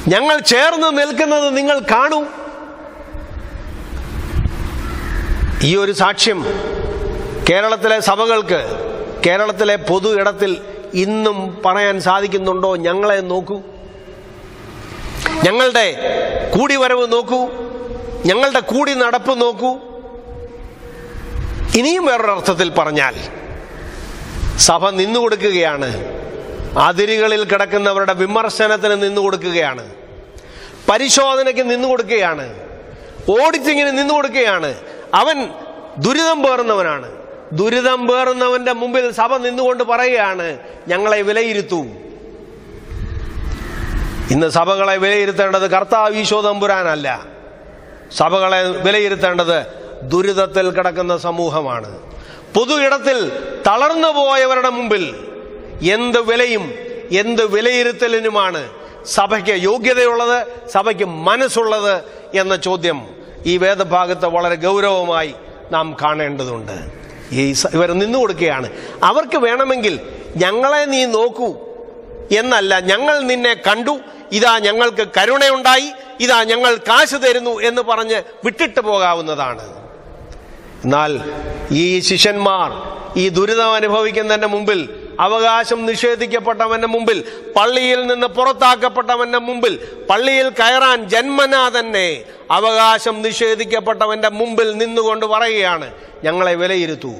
ഞങ്ങൾ ചേർന്ന് നിൽക്കുന്നത് നിങ്ങൾ കാണൂ. ഈ ഒരു സാക്ഷ്യം കേരളത്തിലെ സഭകൾക്ക് കേരളത്തിലെ പൊതു ഇടത്തിൽ ഇന്നും പറയാൻ സാധിക്കുന്നുണ്ടോ? ഞങ്ങളെ നോക്കൂ. ഞങ്ങളുടെ കൂടിവരവ് നോക്കൂ. ഞങ്ങളുടെ കൂടി നടപ്പ് നോക്കൂ. ഇനിയും വേറൊരർത്ഥത്തിൽ പറഞ്ഞാൽ സഭ നിന്നുകൊടുക്കുകയാണ്. അതിരുകളിൽ കിടക്കുന്നവരുടെ വിമർശനത്തിന് നിന്നുകൊടുക്കുകയാണ് പരിശോധനയ്ക്ക് നിന്നുകൊടുക്കുകയാണ് ഓഡിറ്റിങ്ങിന് നിന്നുകൊടുക്കുകയാണ് അവൻ ദുരിതം പേറുന്നവനാണ്. ദുരിതം പേറുന്നവന്റെ മുമ്പിൽ സഭ നിന്നുകൊണ്ട് പറയുകയാണ് ഞങ്ങളെ വിലയിരുത്തൂ. ഇന്ന് സഭകളെ വിലയിരുത്തേണ്ടത് കർത്താവ് ഈശോ സഭകളെ വിലയിരുത്തേണ്ടത് ദുരിതത്തിൽ കിടക്കുന്ന സമൂഹമാണ്. പൊതു ഇടത്തിൽ തളർന്നു പോയവരുടെ മുമ്പിൽ എന്ത് വിലയും എന്ത് വിലയിരുത്തലിനുമാണ് സഭയ്ക്ക് യോഗ്യതയുള്ളത് സഭയ്ക്ക് മനസ്സുള്ളത് എന്ന ചോദ്യം ഈ വേദഭാഗത്ത് വളരെ ഗൗരവമായി നാം കാണേണ്ടതുണ്ട്. ഈ ഇവർ നിന്നു കൊടുക്കുകയാണ്. അവർക്ക് വേണമെങ്കിൽ ഞങ്ങളെ നീ നോക്കൂ എന്നല്ല ഞങ്ങൾ നിന്നെ കണ്ടു ഇതാ ഞങ്ങൾക്ക് കരുണയുണ്ടായി ഇതാ ഞങ്ങൾ കാശ് തരുന്നു എന്ന് പറഞ്ഞ് വിട്ടിട്ട് പോകാവുന്നതാണ്. എന്നാൽ ഈ ശിഷ്യന്മാർ ഈ ദുരിതം അനുഭവിക്കുന്നതിന് മുമ്പിൽ അവകാശം നിഷേധിക്കപ്പെട്ടവന്റെ മുമ്പിൽ പള്ളിയിൽ നിന്ന് പുറത്താക്കപ്പെട്ടവന്റെ മുമ്പിൽ പള്ളിയിൽ കയറാൻ ജന്മനാ തന്നെ അവകാശം നിഷേധിക്കപ്പെട്ടവന്റെ മുമ്പിൽ നിന്നുകൊണ്ട് പറയുകയാണ് ഞങ്ങളെ വിലയിരുത്തൂ.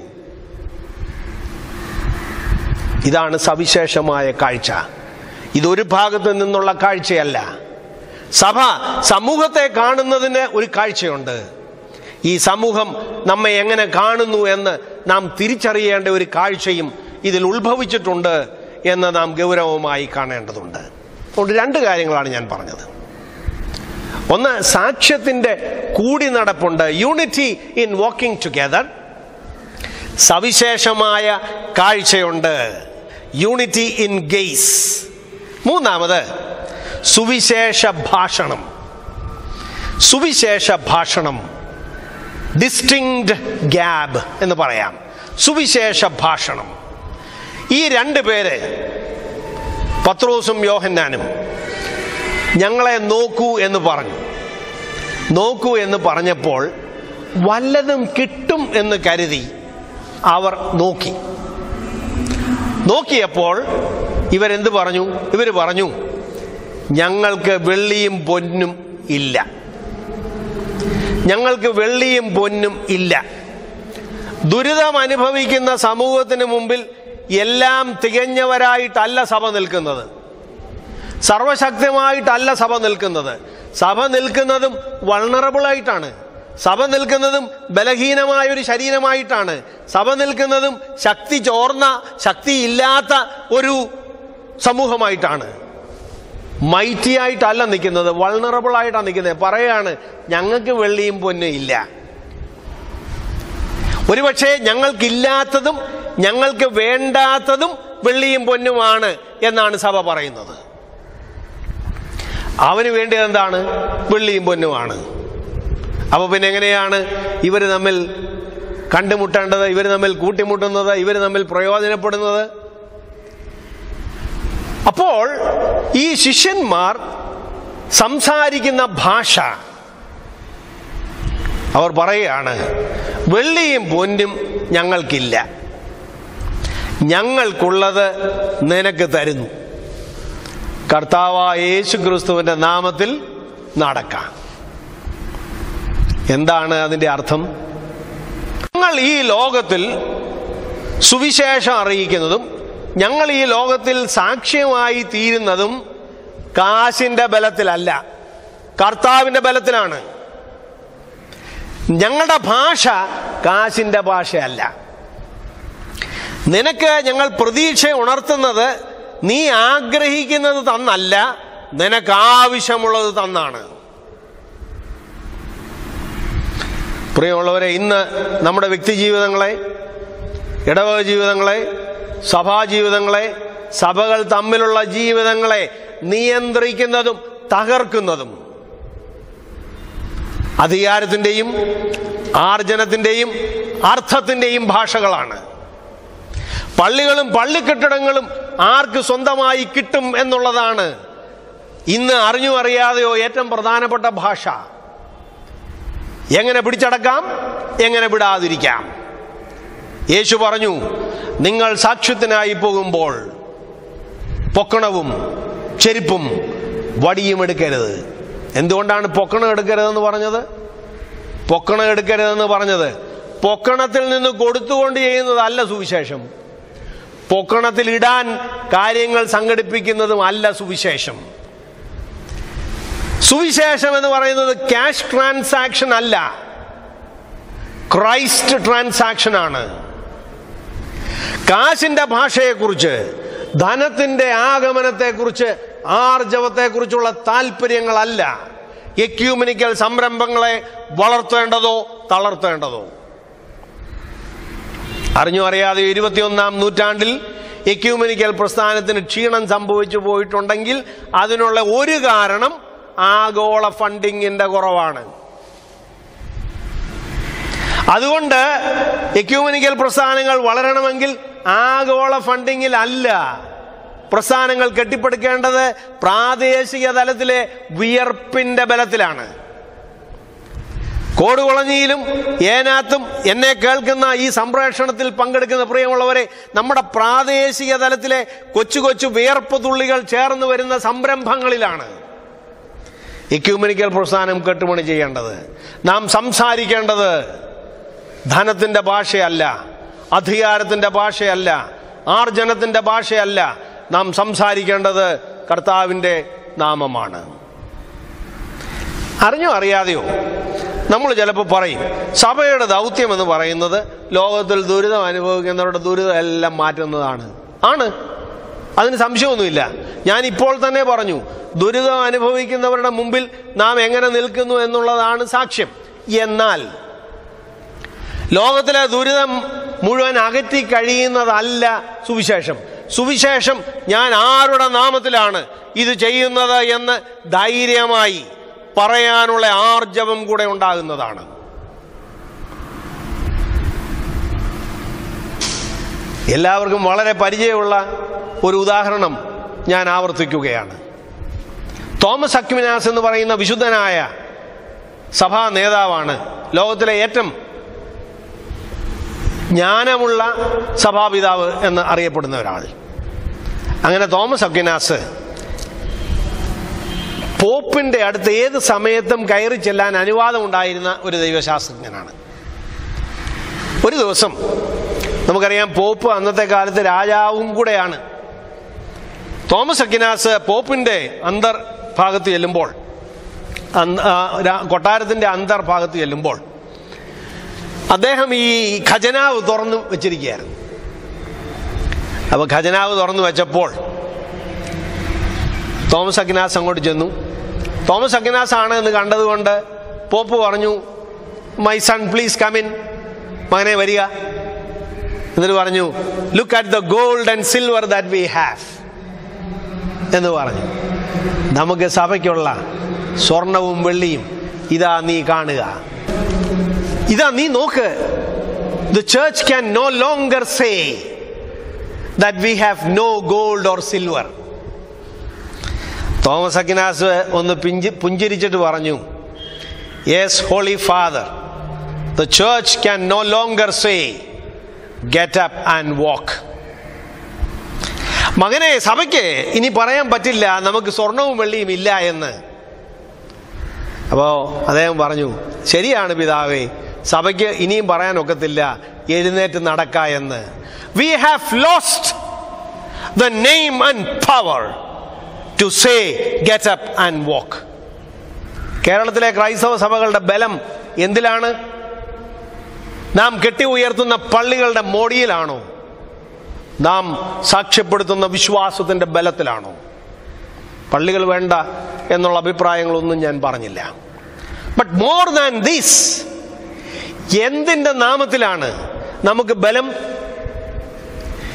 ഇതാണ് സവിശേഷമായ കാഴ്ച. ഇതൊരു ഭാഗത്ത് നിന്നുള്ള കാഴ്ചയല്ല. സഭ സമൂഹത്തെ കാണുന്നതിന് ഒരു കാഴ്ചയുണ്ട്. ഈ സമൂഹം നമ്മെ എങ്ങനെ കാണുന്നു എന്ന് നാം തിരിച്ചറിയേണ്ട ഒരു കാഴ്ചയും ഇതിൽ ഉത്ഭവിച്ചിട്ടുണ്ട് എന്ന് നാം ഗൗരവമായി കാണേണ്ടതുണ്ട്. അതുകൊണ്ട് രണ്ട് കാര്യങ്ങളാണ് ഞാൻ പറഞ്ഞത്. ഒന്ന് സാക്ഷ്യത്തിന്റെ കൂടി നടപ്പുണ്ട് യൂണിറ്റി ഇൻ വാക്കിംഗ് ടുഗദർ സവിശേഷമായ കാഴ്ചയുണ്ട്. യൂണിറ്റി ഇൻ ഗെയ്സ് മൂന്നാമത് സുവിശേഷ ഭാഷണം. സുവിശേഷ ഭാഷണം. ഡിസ്റ്റിങ്ഡ് ഗ്യാബ് എന്ന് പറയാം. സുവിശേഷ ഭാഷണം. ഈ രണ്ട് പേര് പത്രോസും യോഹന്നാനും ഞങ്ങളെ നോക്കൂ എന്ന് പറഞ്ഞു. നോക്കൂ എന്ന് പറഞ്ഞപ്പോൾ വല്ലതും കിട്ടും എന്ന് കരുതി അവർ നോക്കി. നോക്കിയപ്പോൾ ഇവരെന്ത് പറഞ്ഞു? ഇവർ പറഞ്ഞു ഞങ്ങൾക്ക് വെള്ളിയും പൊന്നും ഇല്ല. ഞങ്ങൾക്ക് വെള്ളിയും പൊന്നും ഇല്ല. ദുരിതം അനുഭവിക്കുന്ന സമൂഹത്തിന് മുമ്പിൽ എല്ലാം തികഞ്ഞവരായിട്ടല്ല സഭ നിൽക്കുന്നത്. സർവശക്തമായിട്ടല്ല സഭ നിൽക്കുന്നത്. സഭ നിൽക്കുന്നതും വൾണറബിളായിട്ടാണ് സഭ നിൽക്കുന്നതും ബലഹീനമായ ഒരു ശരീരമായിട്ടാണ്. സഭ നിൽക്കുന്നതും ശക്തി ചോർന്ന ശക്തി ഇല്ലാത്ത ഒരു സമൂഹമായിട്ടാണ്. മൈറ്റി ആയിട്ടല്ല നിൽക്കുന്നത്. വൾണറബിൾ ആയിട്ടാണ് നിൽക്കുന്നത്. പറയാണ് ഞങ്ങൾക്ക് വെള്ളിയും പൊന്നും ഇല്ല. ഒരുപക്ഷെ ഞങ്ങൾക്കില്ലാത്തതും ഞങ്ങൾക്ക് വേണ്ടാത്തതും വെള്ളിയും പൊന്നുമാണ് എന്നാണ് സഭ പറയുന്നത്. അവന് വേണ്ടത് എന്താണ്? വെള്ളിയും പൊന്നുമാണ്. അപ്പൊ പിന്നെ എങ്ങനെയാണ്? ഇവർ തമ്മിൽ കണ്ടുമുട്ടേണ്ടത് ഇവർ തമ്മിൽ കൂട്ടിമുട്ടുന്നത് ഇവർ തമ്മിൽ പ്രയോജനപ്പെടുന്നത്? അപ്പോൾ ഈ ശിഷ്യന്മാർ സംസാരിക്കുന്ന ഭാഷ അവർ പറയുകയാണ് വെള്ളിയും പൊന്നും ഞങ്ങൾക്കില്ല. ഞങ്ങൾക്കുള്ളത് നിനക്ക് തരുന്നു. കർത്താവായ യേശു ക്രിസ്തുവിന്റെ നാമത്തിൽ നടക്കാം. എന്താണ് അതിന്റെ അർത്ഥം? ഞങ്ങൾ ഈ ലോകത്തിൽ സുവിശേഷം അറിയിക്കുന്നതും ഞങ്ങൾ ഈ ലോകത്തിൽ സാക്ഷ്യമായി തീരുന്നതും കാശിന്റെ ബലത്തിലല്ല കർത്താവിന്റെ ബലത്തിലാണ്. ഞങ്ങളുടെ ഭാഷ കാശിന്റെ ഭാഷയല്ല. നിനക്ക് ഞങ്ങൾ പ്രതീക്ഷ ഉണർത്തുന്നത് നീ ആഗ്രഹിക്കുന്നത് തന്നല്ല നിനക്ക് ആവശ്യമുള്ളത് തന്നാണ്. പ്രിയമുള്ളവരെ ഇന്ന് നമ്മുടെ വ്യക്തി ജീവിതങ്ങളെ ഇടവക ജീവിതങ്ങളെ സഭാ ജീവിതങ്ങളെ സഭകൾ തമ്മിലുള്ള ജീവിതങ്ങളെ നിയന്ത്രിക്കുന്നതും തകർക്കുന്നതും അധികാരത്തിന്റെയും ആർജനത്തിന്റെയും അർത്ഥത്തിന്റെയും ഭാഷകളാണ്. പള്ളികളും പള്ളിക്കെട്ടിടങ്ങളും ആർക്ക് സ്വന്തമായി കിട്ടും എന്നുള്ളതാണ്. ഇന്ന് അറിഞ്ഞു അറിയാതെയോ ഏറ്റവും പ്രധാനപ്പെട്ട ഭാഷ. എങ്ങനെ പിടിച്ചടക്കാം? എങ്ങനെ വിടാതിരിക്കാം? യേശു പറഞ്ഞു നിങ്ങൾ സാക്ഷ്യത്തിനായി പോകുമ്പോൾ പൊക്കണവും ചെരുപ്പും വടിയും എടുക്കരുത്. എന്തുകൊണ്ടാണ് പൊക്കണം എടുക്കരുതെന്ന് പറഞ്ഞത്? പൊക്കണം എടുക്കരുതെന്ന് പറഞ്ഞത് പൊക്കണത്തിൽ നിന്ന് കൊടുത്തുകൊണ്ട് ചെയ്യുന്നതല്ല സുവിശേഷം. പൊക്കണത്തിൽ ഇടാൻ കാര്യങ്ങൾ സംഘടിപ്പിക്കുന്നതും അല്ല സുവിശേഷം. സുവിശേഷം എന്ന് പറയുന്നത് ക്യാഷ് ട്രാൻസാക്ഷൻ അല്ല. ക്രൈസ്റ്റ് ട്രാൻസാക്ഷൻ ആണ്. കാശിന്റെ ഭാഷയെക്കുറിച്ച് ധനത്തിന്റെ ആഗമനത്തെക്കുറിച്ച് ആർജവത്തെക്കുറിച്ചുള്ള താല്പര്യങ്ങളല്ല എക്യൂമിനിക്കൽ സംരംഭങ്ങളെ വളർത്തേണ്ടതോ തളർത്തേണ്ടതോ. അറിഞ്ഞോ അറിയാതെ ഇരുപത്തിയൊന്നാം നൂറ്റാണ്ടിൽ എക്യൂമനിക്കൽ പ്രസ്ഥാനത്തിന് ക്ഷീണം സംഭവിച്ചു പോയിട്ടുണ്ടെങ്കിൽ അതിനുള്ള ഒരു കാരണം ആഗോള ഫണ്ടിങ്ങിന്റെ കുറവാണ്. അതുകൊണ്ട് എക്യൂമനിക്കൽ പ്രസ്ഥാനങ്ങൾ വളരണമെങ്കിൽ ആഗോള ഫണ്ടിങ്ങിൽ അല്ല പ്രസ്ഥാനങ്ങൾ കെട്ടിപ്പടുക്കേണ്ടത് പ്രാദേശിക തലത്തിലെ വിയർപ്പിന്റെ ബലത്തിലാണ്. കോടുകുളഞ്ഞിയിലും ഏനാത്തും എന്നെ കേൾക്കുന്ന ഈ സംപ്രേഷണത്തിൽ പങ്കെടുക്കുന്ന പ്രിയമുള്ളവരെ നമ്മുടെ പ്രാദേശിക തലത്തിലെ കൊച്ചു കൊച്ചു വിയർപ്പ് തുള്ളികൾ ചേർന്ന് വരുന്ന സംരംഭങ്ങളിലാണ് ഇക്യൂമനിക്കൽ പ്രസ്ഥാനം കെട്ടുപണി ചെയ്യേണ്ടത്. നാം സംസാരിക്കേണ്ടത് ധനത്തിന്റെ ഭാഷയല്ല അധികാരത്തിന്റെ ഭാഷയല്ല ആർജനത്തിന്റെ ഭാഷയല്ല. നാം സംസാരിക്കേണ്ടത് കർത്താവിന്റെ നാമമാണ്. അറിഞ്ഞോ അറിയാതെയോ? നമ്മൾ ചിലപ്പോൾ പറയും സഭയുടെ ദൗത്യം എന്ന് പറയുന്നത് ലോകത്തിൽ ദുരിതം അനുഭവിക്കുന്നവരുടെ ദുരിതം എല്ലാം മാറ്റുന്നതാണ്. ആണ്. അതിന് സംശയമൊന്നുമില്ല. ഞാൻ ഇപ്പോൾ തന്നെ പറഞ്ഞു ദുരിതം അനുഭവിക്കുന്നവരുടെ മുമ്പിൽ നാം എങ്ങനെ നിൽക്കുന്നു എന്നുള്ളതാണ് സാക്ഷ്യം. എന്നാൽ ലോകത്തിലെ ദുരിതം മുഴുവൻ അകറ്റി കഴിയുന്നതല്ല സുവിശേഷം. സുവിശേഷം ഞാൻ ആരുടെ നാമത്തിലാണ് ഇത് ചെയ്യുന്നത് എന്ന് ധൈര്യമായി പറയാനുള്ള ആർജവം കൂടെ ഉണ്ടാകുന്നതാണ്. എല്ലാവർക്കും വളരെ പരിചയമുള്ള ഒരു ഉദാഹരണം ഞാൻ ആവർത്തിക്കുകയാണ്. തോമസ് അക്വിനാസ് എന്ന് പറയുന്ന വിശുദ്ധനായ സഭാ നേതാവാണ് ലോകത്തിലെ ഏറ്റവും ജ്ഞാനമുള്ള സഭാപിതാവ് എന്ന് അറിയപ്പെടുന്ന ഒരാൾ. അങ്ങനെ തോമസ് അക്വിനാസ് പോപ്പിന്റെ അടുത്ത് ഏത് സമയത്തും കയറി ചെല്ലാൻ അനുവാദം ഉണ്ടായിരുന്ന ഒരു ദൈവശാസ്ത്രജ്ഞനാണ്. ഒരു ദിവസം നമുക്കറിയാം പോപ്പ് അന്നത്തെ കാലത്ത് രാജാവും കൂടെയാണ്. തോമസ് അക്കിനാസ് പോപ്പിന്റെ അന്തർഭാഗത്ത് ചെല്ലുമ്പോൾ കൊട്ടാരത്തിന്റെ അന്തർ ഭാഗത്ത് ചെല്ലുമ്പോൾ അദ്ദേഹം ഈ ഖജനാവ് തുറന്നു വെച്ചിരിക്കുകയായിരുന്നു. അപ്പൊ ഖജനാവ് തുറന്നു വെച്ചപ്പോൾ തോമസ് അഗ്നാസ് അങ്ങോട്ട് ചെന്നു. തോമസ് അഗ്നാസ് ആണ് എന്ന് കണ്ടതുകൊണ്ട് പോപ്പ് പറഞ്ഞു മൈ സൺ പ്ലീസ് കമിൻ മകനെ വരിക. എന്നിട്ട് പറഞ്ഞു look at the gold and silver that we have എന്ന് പറഞ്ഞു. നമുക്ക് സഭയ്ക്കുള്ള സ്വർണവും വെള്ളിയും ഇതാ നീ കാണുക. ഇതാ നീ നോക്ക്. The church can no longer say that we have no gold or silver Thomas Aquinas ഒന്ന് പിഞ്ചി പുഞ്ചിരിച്ചിട്ട് പറഞ്ഞു yes Holy Father the church can no longer say get up and walk മകനെ സഭയ്ക്ക് ഇനി പറയാൻ പറ്റില്ല നമുക്ക് സ്വർണവും വെള്ളിയും ഇല്ല എന്ന്. അപ്പോൾ അദ്ദേഹം പറഞ്ഞു ശരിയാണ് പിതാവേ സഭയ്ക്ക് ഇനിയും പറയാൻ ഒക്കത്തില്ല എഴുന്നേറ്റ് നടക്ക എന്ന്. We have lost the name and power to say get up and walk കേരളത്തിലെ ക്രൈസ്തവ സഭകളുടെ ബലം എന്തിലാണ്? നാം കെട്ടി ഉയർത്തുന്ന പള്ളികളുടെ മോടിയിലാണോ? നാം സാക്ഷ്യപ്പെടുത്തുന്ന വിശ്വാസത്തിന്റെ ബലത്തിലാണോ? പള്ളികൾ വേണ്ട എന്നുള്ള അഭിപ്രായങ്ങളൊന്നും ഞാൻ പറഞ്ഞില്ല. ബട്ട് മോർ ദാൻ ദീസ് എന്തിന്റെ നാമത്തിലാണ് നമുക്ക് ബലം?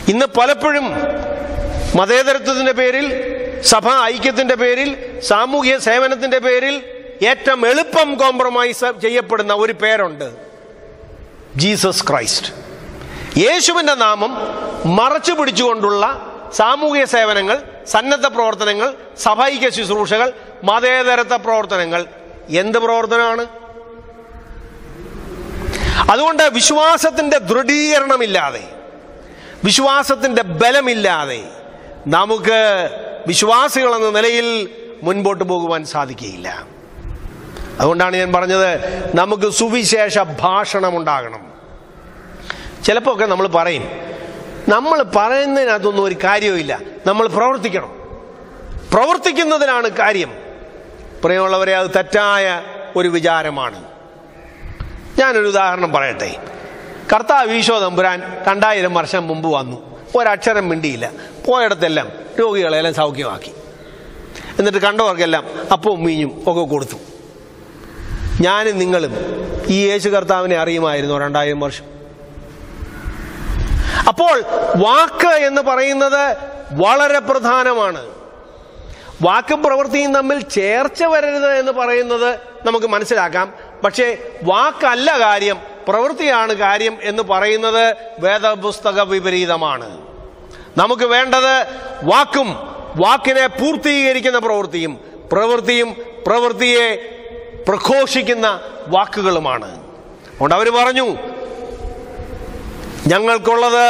ഇന്ന് പലപ്പോഴും മതേതരത്വത്തിന്റെ പേരിൽ സഭാ ഐക്യത്തിന്റെ പേരിൽ സാമൂഹ്യ സേവനത്തിന്റെ പേരിൽ ഏറ്റവും എളുപ്പം കോംപ്രമൈസ് ചെയ്യപ്പെടുന്ന ഒരു പേരുണ്ട്. Jesus Christ. യേശുവിന്റെ നാമം മറച്ചു പിടിച്ചുകൊണ്ടുള്ള സാമൂഹ്യ സേവനങ്ങൾ സന്നദ്ധ പ്രവർത്തനങ്ങൾ സഭൈക്യ ശുശ്രൂഷകൾ മതേതരത്വ പ്രവർത്തനങ്ങൾ. എന്ത് പ്രവർത്തനമാണ്? അതുകൊണ്ട് വിശ്വാസത്തിന്റെ ദൃഢീകരണമില്ലാതെ വിശ്വാസത്തിന്റെ ബലമില്ലാതെ നമുക്ക് വിശ്വാസികൾ എന്ന നിലയിൽ മുൻപോട്ട് പോകുവാൻ സാധിക്കുകയില്ല. അതുകൊണ്ടാണ് ഞാൻ പറഞ്ഞത് നമുക്ക് സുവിശേഷ ഭാഷണം ഉണ്ടാകണം ചിലപ്പോൾ ഒക്കെ നമ്മൾ പറയും നമ്മൾ പറയുന്നതിനകത്തൊന്നും ഒരു കാര്യവുമില്ല നമ്മൾ പ്രവർത്തിക്കണം. പ്രവർത്തിക്കുന്നതിനാണ് കാര്യം. പ്രിയമുള്ളവരെ അത് തെറ്റായ ഒരു വിചാരമാണ്. ഞാനൊരു ഉദാഹരണം പറയട്ടെ. കർത്താവ് ഈശോ തമ്പുരാൻ രണ്ടായിരം വർഷം മുമ്പ് വന്നു. ഒരക്ഷരം മിണ്ടിയില്ല. പോയിടത്തെല്ലാം രോഗികളെല്ലാം സൗഖ്യമാക്കി. എന്നിട്ട് കണ്ടവർക്കെല്ലാം അപ്പവും മീഞ്ഞും ഒക്കെ കൊടുത്തു. ഞാനും നിങ്ങളും ഈ യേശു കർത്താവിനെ അറിയുമായിരുന്നു രണ്ടായിരം വർഷം. അപ്പോൾ വാക്ക് എന്ന് പറയുന്നത് വളരെ പ്രധാനമാണ്. വാക്കും പ്രവൃത്തിയും തമ്മിൽ ചേർച്ച വരരുത് എന്ന് പറയുന്നത് നമുക്ക് മനസ്സിലാക്കാം. പക്ഷേ വാക്കല്ല കാര്യം. പ്രവൃത്തിയാണ് കാര്യം എന്ന് പറയുന്നത് വേദപുസ്തക വിപരീതമാണ്. നമുക്ക് വേണ്ടത് വാക്കും വാക്കിനെ പൂർത്തീകരിക്കുന്ന പ്രവൃത്തിയും പ്രവൃത്തിയും പ്രവൃത്തിയെ പ്രഘോഷിക്കുന്ന വാക്കുകളുമാണ്. അതുകൊണ്ട് അവർ പറഞ്ഞു ഞങ്ങൾക്കുള്ളത്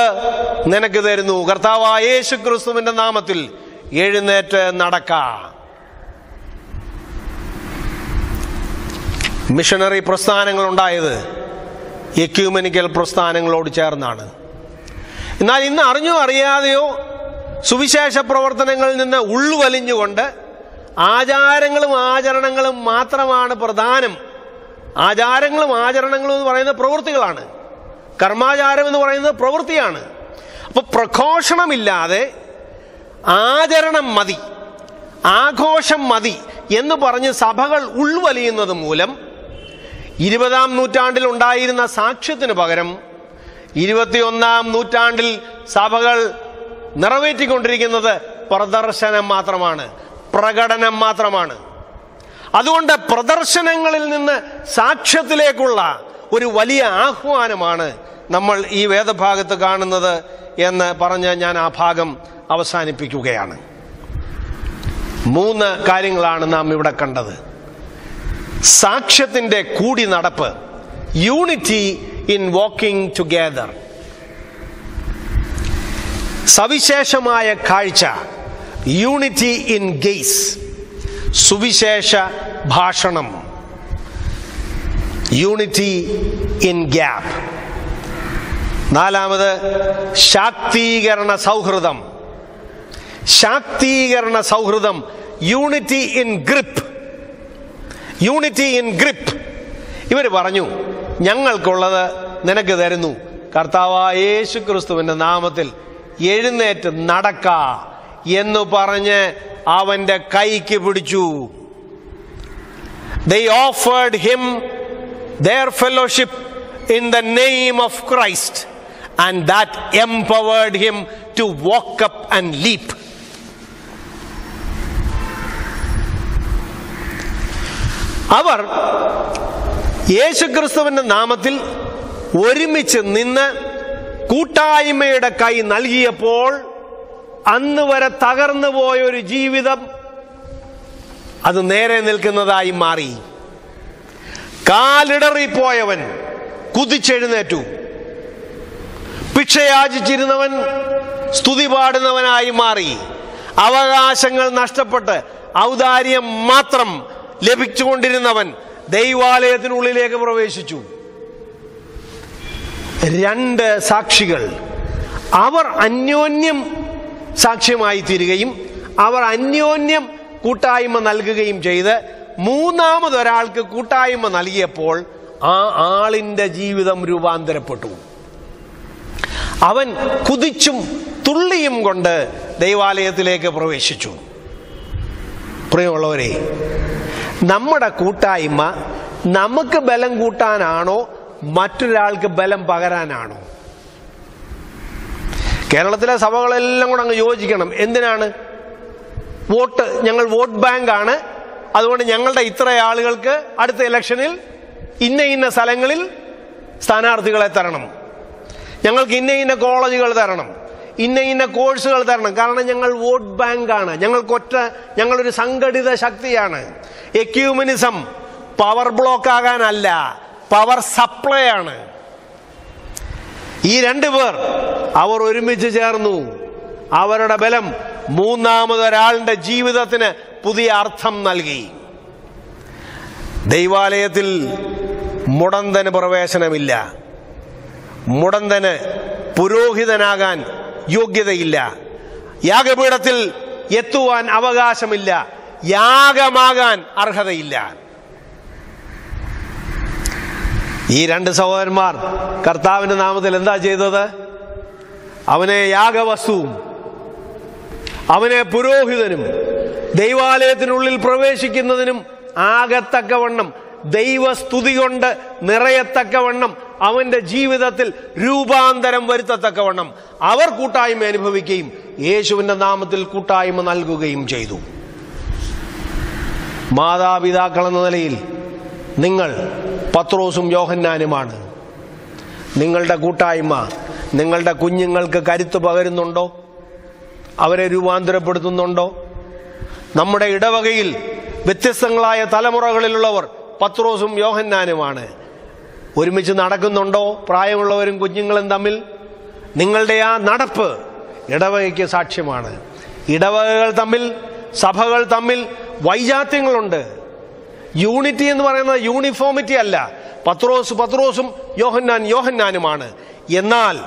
നിനക്ക് തരുന്നു. കർത്താവായ യേശു ക്രിസ്തുവിന്റെ നാമത്തിൽ എഴുന്നേറ്റ് നടക്ക. മിഷണറി പ്രസ്ഥാനങ്ങൾ ഉണ്ടായത് എക്യൂമനിക്കൽ പ്രസ്ഥാനങ്ങളോട് ചേർന്നാണ്. എന്നാൽ ഇന്ന് അറിഞ്ഞോ അറിയാതെയോ സുവിശേഷ പ്രവർത്തനങ്ങളിൽ നിന്ന് ഉള്ളുവലിഞ്ഞുകൊണ്ട് ആചാരങ്ങളും ആചരണങ്ങളും മാത്രമാണ് പ്രധാനം. ആചാരങ്ങളും ആചരണങ്ങളും എന്ന് പറയുന്നത് പ്രവൃത്തികളാണ്. കർമാചാരം എന്ന് പറയുന്നത് പ്രവൃത്തിയാണ്. അപ്പോൾ പ്രഘോഷണമില്ലാതെ ആചരണം മതി ആഘോഷം മതി എന്ന് പറഞ്ഞ് സഭകൾ ഉൾവലിയുന്നത് മൂലം ഇരുപതാം നൂറ്റാണ്ടിൽ ഉണ്ടായിരുന്ന സാക്ഷ്യത്തിന് പകരം ഇരുപത്തിയൊന്നാം നൂറ്റാണ്ടിൽ സഭകൾ നിറവേറ്റിക്കൊണ്ടിരിക്കുന്നത് പ്രദർശനം മാത്രമാണ് പ്രകടനം മാത്രമാണ്. അതുകൊണ്ട് പ്രദർശനങ്ങളിൽ നിന്ന് സാക്ഷ്യത്തിലേക്കുള്ള ഒരു വലിയ ആഹ്വാനമാണ് നമ്മൾ ഈ വേദഭാഗത്ത് കാണുന്നത് എന്ന് പറഞ്ഞ് ഞാൻ ആ ഭാഗം അവസാനിപ്പിക്കുകയാണ്. മൂന്ന് കാര്യങ്ങളാണ് നാം ഇവിടെ കണ്ടത്. സാക്ഷ്യത്തിന്റെ കൂടി നടപ്പ് യൂണിറ്റി ഇൻ വാക്കിംഗ് ടുഗെദർ സവിശേഷമായ കാഴ്ച യൂണിറ്റി ഇൻ ഗെയ്സ് സുവിശേഷ ഭാഷണം. യൂണിറ്റി ഇൻ ഗ്യാപ് നാലാമത് ശാക്തീകരണ സൗഹൃദം. ശാക്തീകരണ സൗഹൃദം unity in grip unity in grip ഇവർ പറഞ്ഞു ഞങ്ങൾക്കുള്ളത് നിനക്ക് തരുന്നു. കർത്താവായ യേശു ക്രിസ്തുവിന്റെ നാമത്തിൽ എഴുന്നേറ്റ് നടക്ക എന്ന് പറഞ്ഞ് അവന്റെ കൈക്ക് പിടിച്ചു. They offered him their fellowship in the name of Christ and that empowered him to walk up and leap. അവർ യേശുക്രിസ്തുവിന്റെ നാമത്തിൽ ഒരുമിച്ച് നിന്ന് കൂട്ടായ്മയുടെ കൈ നൽകിയപ്പോൾ അന്ന് വരെ തകർന്നു പോയ ഒരു ജീവിതം അത് നേരെ നിൽക്കുന്നതായി മാറി. കാലിടറിപ്പോയവൻ കുതിച്ചെഴുന്നേറ്റു. ഭിക്ഷയാചിച്ചിരുന്നവൻ സ്തുതി പാടുന്നവനായി മാറി. അവകാശങ്ങൾ നഷ്ടപ്പെട്ട് ഔദാര്യം മാത്രം ലഭിച്ചുകൊണ്ടിരുന്നവൻ ദൈവാലയത്തിനുള്ളിലേക്ക് പ്രവേശിച്ചു. രണ്ട് സാക്ഷികൾ. അവർ അന്യോന്യം സാക്ഷ്യമായി തീരുകയും അവർ അന്യോന്യം കൂട്ടായ്മ നൽകുകയും ചെയ്ത് മൂന്നാമതൊരാൾക്ക് കൂട്ടായ്മ നൽകിയപ്പോൾ ആ ആളിന്റെ ജീവിതം രൂപാന്തരപ്പെട്ടു. അവൻ കുതിച്ചും തുള്ളിയും കൊണ്ട് ദൈവാലയത്തിലേക്ക് പ്രവേശിച്ചു. പ്രിയമുള്ളവരെ നമ്മുടെ കൂട്ടായ്മ നമുക്ക് ബലം കൂട്ടാനാണോ മറ്റൊരാൾക്ക് ബലം പകരാനാണോ? കേരളത്തിലെ സഭകളെല്ലാം കൂടെ അങ്ങ് യോജിക്കണം. എന്തിനാണ്? വോട്ട് ഞങ്ങൾ വോട്ട് ബാങ്ക് ആണ് അതുകൊണ്ട് ഞങ്ങളുടെ ഇത്ര ആളുകൾക്ക് അടുത്ത ഇലക്ഷനിൽ ഇന്ന ഇന്ന സ്ഥലങ്ങളിൽ സ്ഥാനാർത്ഥികളെ തരണം. ഞങ്ങൾക്ക് ഇന്ന ഇന്ന കോളേജുകൾ തരണം. ഇന്ന ഇന്ന കോഴ്സുകൾ തരണം. കാരണം ഞങ്ങൾ വോട്ട് ബാങ്ക് ആണ് ഞങ്ങൾക്കൊറ്റ ഞങ്ങളൊരു സംഘടിത ശക്തിയാണ്. എക്യൂമിനിസം പവർ ബ്ലോക്ക് ആകാനല്ല പവർ സപ്ലൈ ആണ്. ഈ രണ്ടു പേർ അവർ ഒരുമിച്ച് ചേർന്നു. അവരുടെ ബലം മൂന്നാമതൊരാളുടെ ജീവിതത്തിന് പുതിയ അർത്ഥം നൽകി. ദൈവാലയത്തിൽ മുടന്തന് പ്രവേശനമില്ല. മുടന്തന് പുരോഹിതനാകാൻ യോഗ്യതയില്ല. യാഗപീഠത്തിൽ എത്തുവാൻ അവകാശമില്ല. യാഗമാകാൻ അർഹതയില്ല. ഈ രണ്ട് സഹോദരന്മാർ കർത്താവിന്റെ നാമത്തിൽ എന്താ ചെയ്തത്? അവനെ യാഗവസ്തുവും അവനെ പുരോഹിതനും ദൈവാലയത്തിനുള്ളിൽ പ്രവേശിക്കുന്നതിനും ആകത്തക്കവണ്ണം ദൈവസ്തുതി കൊണ്ട് നിറയത്തക്കവണ്ണം അവന്റെ ജീവിതത്തിൽ രൂപാന്തരം വരുത്തത്തക്കവണ്ണം അവർ കൂട്ടായ്മ അനുഭവിക്കുകയും യേശുവിന്റെ നാമത്തിൽ കൂട്ടായ്മ നൽകുകയും ചെയ്തു. മാതാപിതാക്കൾ എന്ന നിലയിൽ നിങ്ങൾ പത്രോസും യോഹന്നാനുമാണ്. നിങ്ങളുടെ കൂട്ടായ്മ നിങ്ങളുടെ കുഞ്ഞുങ്ങൾക്ക് കരുത്ത് പകരുന്നുണ്ടോ? അവരെ രൂപാന്തരപ്പെടുത്തുന്നുണ്ടോ? നമ്മുടെ ഇടവകയിൽ വ്യത്യസ്തങ്ങളായ തലമുറകളിലുള്ളവർ പത്രോസും യോഹന്നാനുമാണ്. ഒരുമിച്ച് നടക്കുന്നുണ്ടോ? പ്രായമുള്ളവരും കുഞ്ഞുങ്ങളും തമ്മിൽ? നിങ്ങളുടെ ആ നടപ്പ് ഇടവകയ്ക്ക് സാക്ഷ്യമാണ്. ഇടവകകൾ തമ്മിൽ സഭകൾ തമ്മിൽ വൈജാത്യങ്ങളുണ്ട്. യൂണിറ്റി എന്ന് പറയുന്നത് യൂണിഫോമിറ്റി അല്ല. പത്രോസ് പത്രോസും യോഹന്നാൻ യോഹന്നാനുമാണ്. എന്നാൽ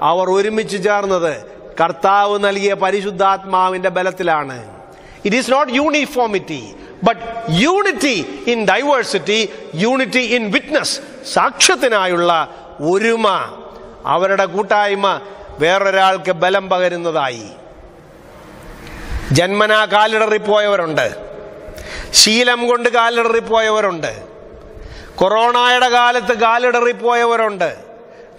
അവർ ഒരുമിച്ച് ചേർന്നത് കർത്താവ് നൽകിയ പരിശുദ്ധാത്മാവിന്റെ ബലത്തിലാണ്. It is not uniformity but unity in diversity unity in witness സാക്ഷ്യത്തിനായുള്ള ഒരുമ അവരുടെ കൂട്ടായ്മ വേറൊരാൾക്ക് ബലം പകരുന്നതായി. ജന്മനാ കാലിടറിപ്പോയവരുണ്ട്. ശീലം കൊണ്ട് കാലിടറിപ്പോയവരുണ്ട്. കൊറോണയുടെ കാലത്ത് കാലിടറിപ്പോയവരുണ്ട്.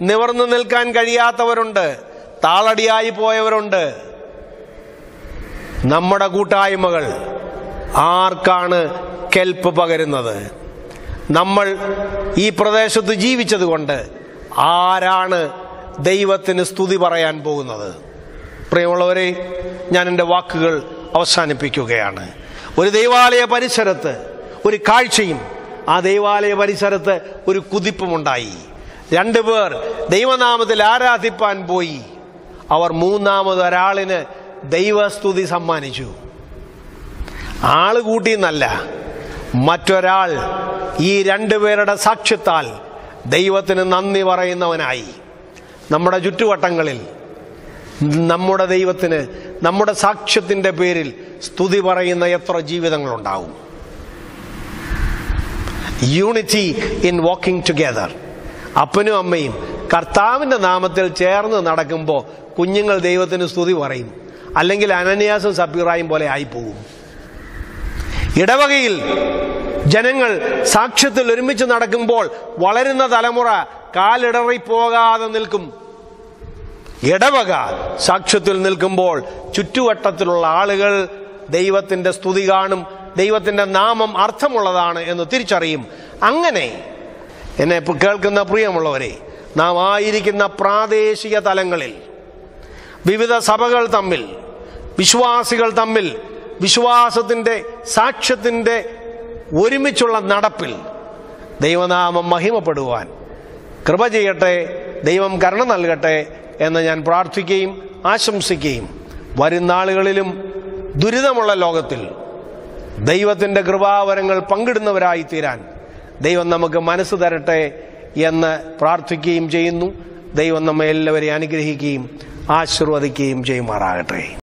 നിവർന്നു നിൽക്കാൻ കഴിയാത്തവരുണ്ട്. താളടിയായി പോയവരുണ്ട്. നമ്മുടെ കൂട്ടായ്മകൾ ആർക്കാണ് കെൽപ്പ് പകരുന്നത്? നമ്മൾ ഈ പ്രദേശത്ത് ജീവിച്ചതുകൊണ്ട് ആരാണ് ദൈവത്തിന് സ്തുതി പറയാൻ പോകുന്നത്? പ്രിയമുള്ളവരെ ഞാൻ എന്റെ വാക്കുകൾ അവസാനിപ്പിക്കുകയാണ്. ഒരു ദൈവാലയ പരിസരത്ത് ഒരു കാഴ്ചയും ആ ദൈവാലയ പരിസരത്ത് ഒരു കുതിപ്പുമുണ്ടായി. രണ്ടുപേർ ദൈവനാമത്തിൽ ആരാധിപ്പാൻ പോയി. അവർ മൂന്നാമത് ഒരാളിന് ദൈവസ്തുതി സമ്മാനിച്ചു. ആൾ കൂട്ടിയെന്നല്ല മറ്റൊരാൾ ഈ രണ്ടുപേരുടെ സാക്ഷ്യത്താൽ ദൈവത്തിന് നന്ദി പറയുന്നവനായി. നമ്മുടെ ചുറ്റുവട്ടങ്ങളിൽ നമ്മുടെ ദൈവത്തിന് നമ്മുടെ സാക്ഷ്യത്തിന്റെ പേരിൽ സ്തുതി പറയുന്ന എത്ര ജീവിതങ്ങളുണ്ടാവും. യൂണിറ്റി ഇൻ വാക്കിംഗ് ടുഗെദർ അപ്പനും അമ്മയും കർത്താവിന്റെ നാമത്തിൽ ചേർന്ന് നടക്കുമ്പോൾ കുഞ്ഞുങ്ങൾ ദൈവത്തിന് സ്തുതി പറയും. അല്ലെങ്കിൽ അനന്യാസും സപ്പീറായും പോലെ ആയിപ്പോകും ഇടവകയിൽ ജനങ്ങൾ സാക്ഷ്യത്തിൽ ഒരുമിച്ച് നടക്കുമ്പോൾ വളരുന്ന തലമുറ കാലിടറിപ്പോകാതെ നിൽക്കും. ഇടവക സാക്ഷ്യത്തിൽ നിൽക്കുമ്പോൾ ചുറ്റുവട്ടത്തിലുള്ള ആളുകൾ ദൈവത്തിന്റെ സ്തുതി കാണും ദൈവത്തിന്റെ നാമം അർത്ഥമുള്ളതാണ് എന്ന് തിരിച്ചറിയും. അങ്ങനെ എന്നെ കേൾക്കുന്ന പ്രിയമുള്ളവരെ നാം ആയിരിക്കുന്ന പ്രാദേശിക തലങ്ങളിൽ വിവിധ സഭകൾ തമ്മിൽ വിശ്വാസികൾ തമ്മിൽ വിശ്വാസത്തിന്റെ സാക്ഷ്യത്തിന്റെ ഒരുമിച്ചുള്ള നടപ്പിൽ ദൈവനാമം മഹിമപ്പെടുവാൻ കൃപ ചെയ്യട്ടെ ദൈവം കരുണ നൽകട്ടെ എന്ന് ഞാൻ പ്രാർത്ഥിക്കുകയും ആശംസിക്കുകയും വരും നാളുകളിലും ദുരിതമുള്ള ലോകത്തിൽ ദൈവത്തിന്റെ കൃപാവരങ്ങൾ പങ്കിടുന്നവരായി തീരാൻ ദൈവം നമുക്ക് മനസ്സ് തരട്ടെ എന്ന് പ്രാർത്ഥിക്കുകയും ചെയ്യുന്നു. ദൈവം നമ്മെ എല്ലാവരെയും അനുഗ്രഹിക്കുകയും ആശീർവദിക്കുകയും ചെയ്യുമാറാകട്ടെ.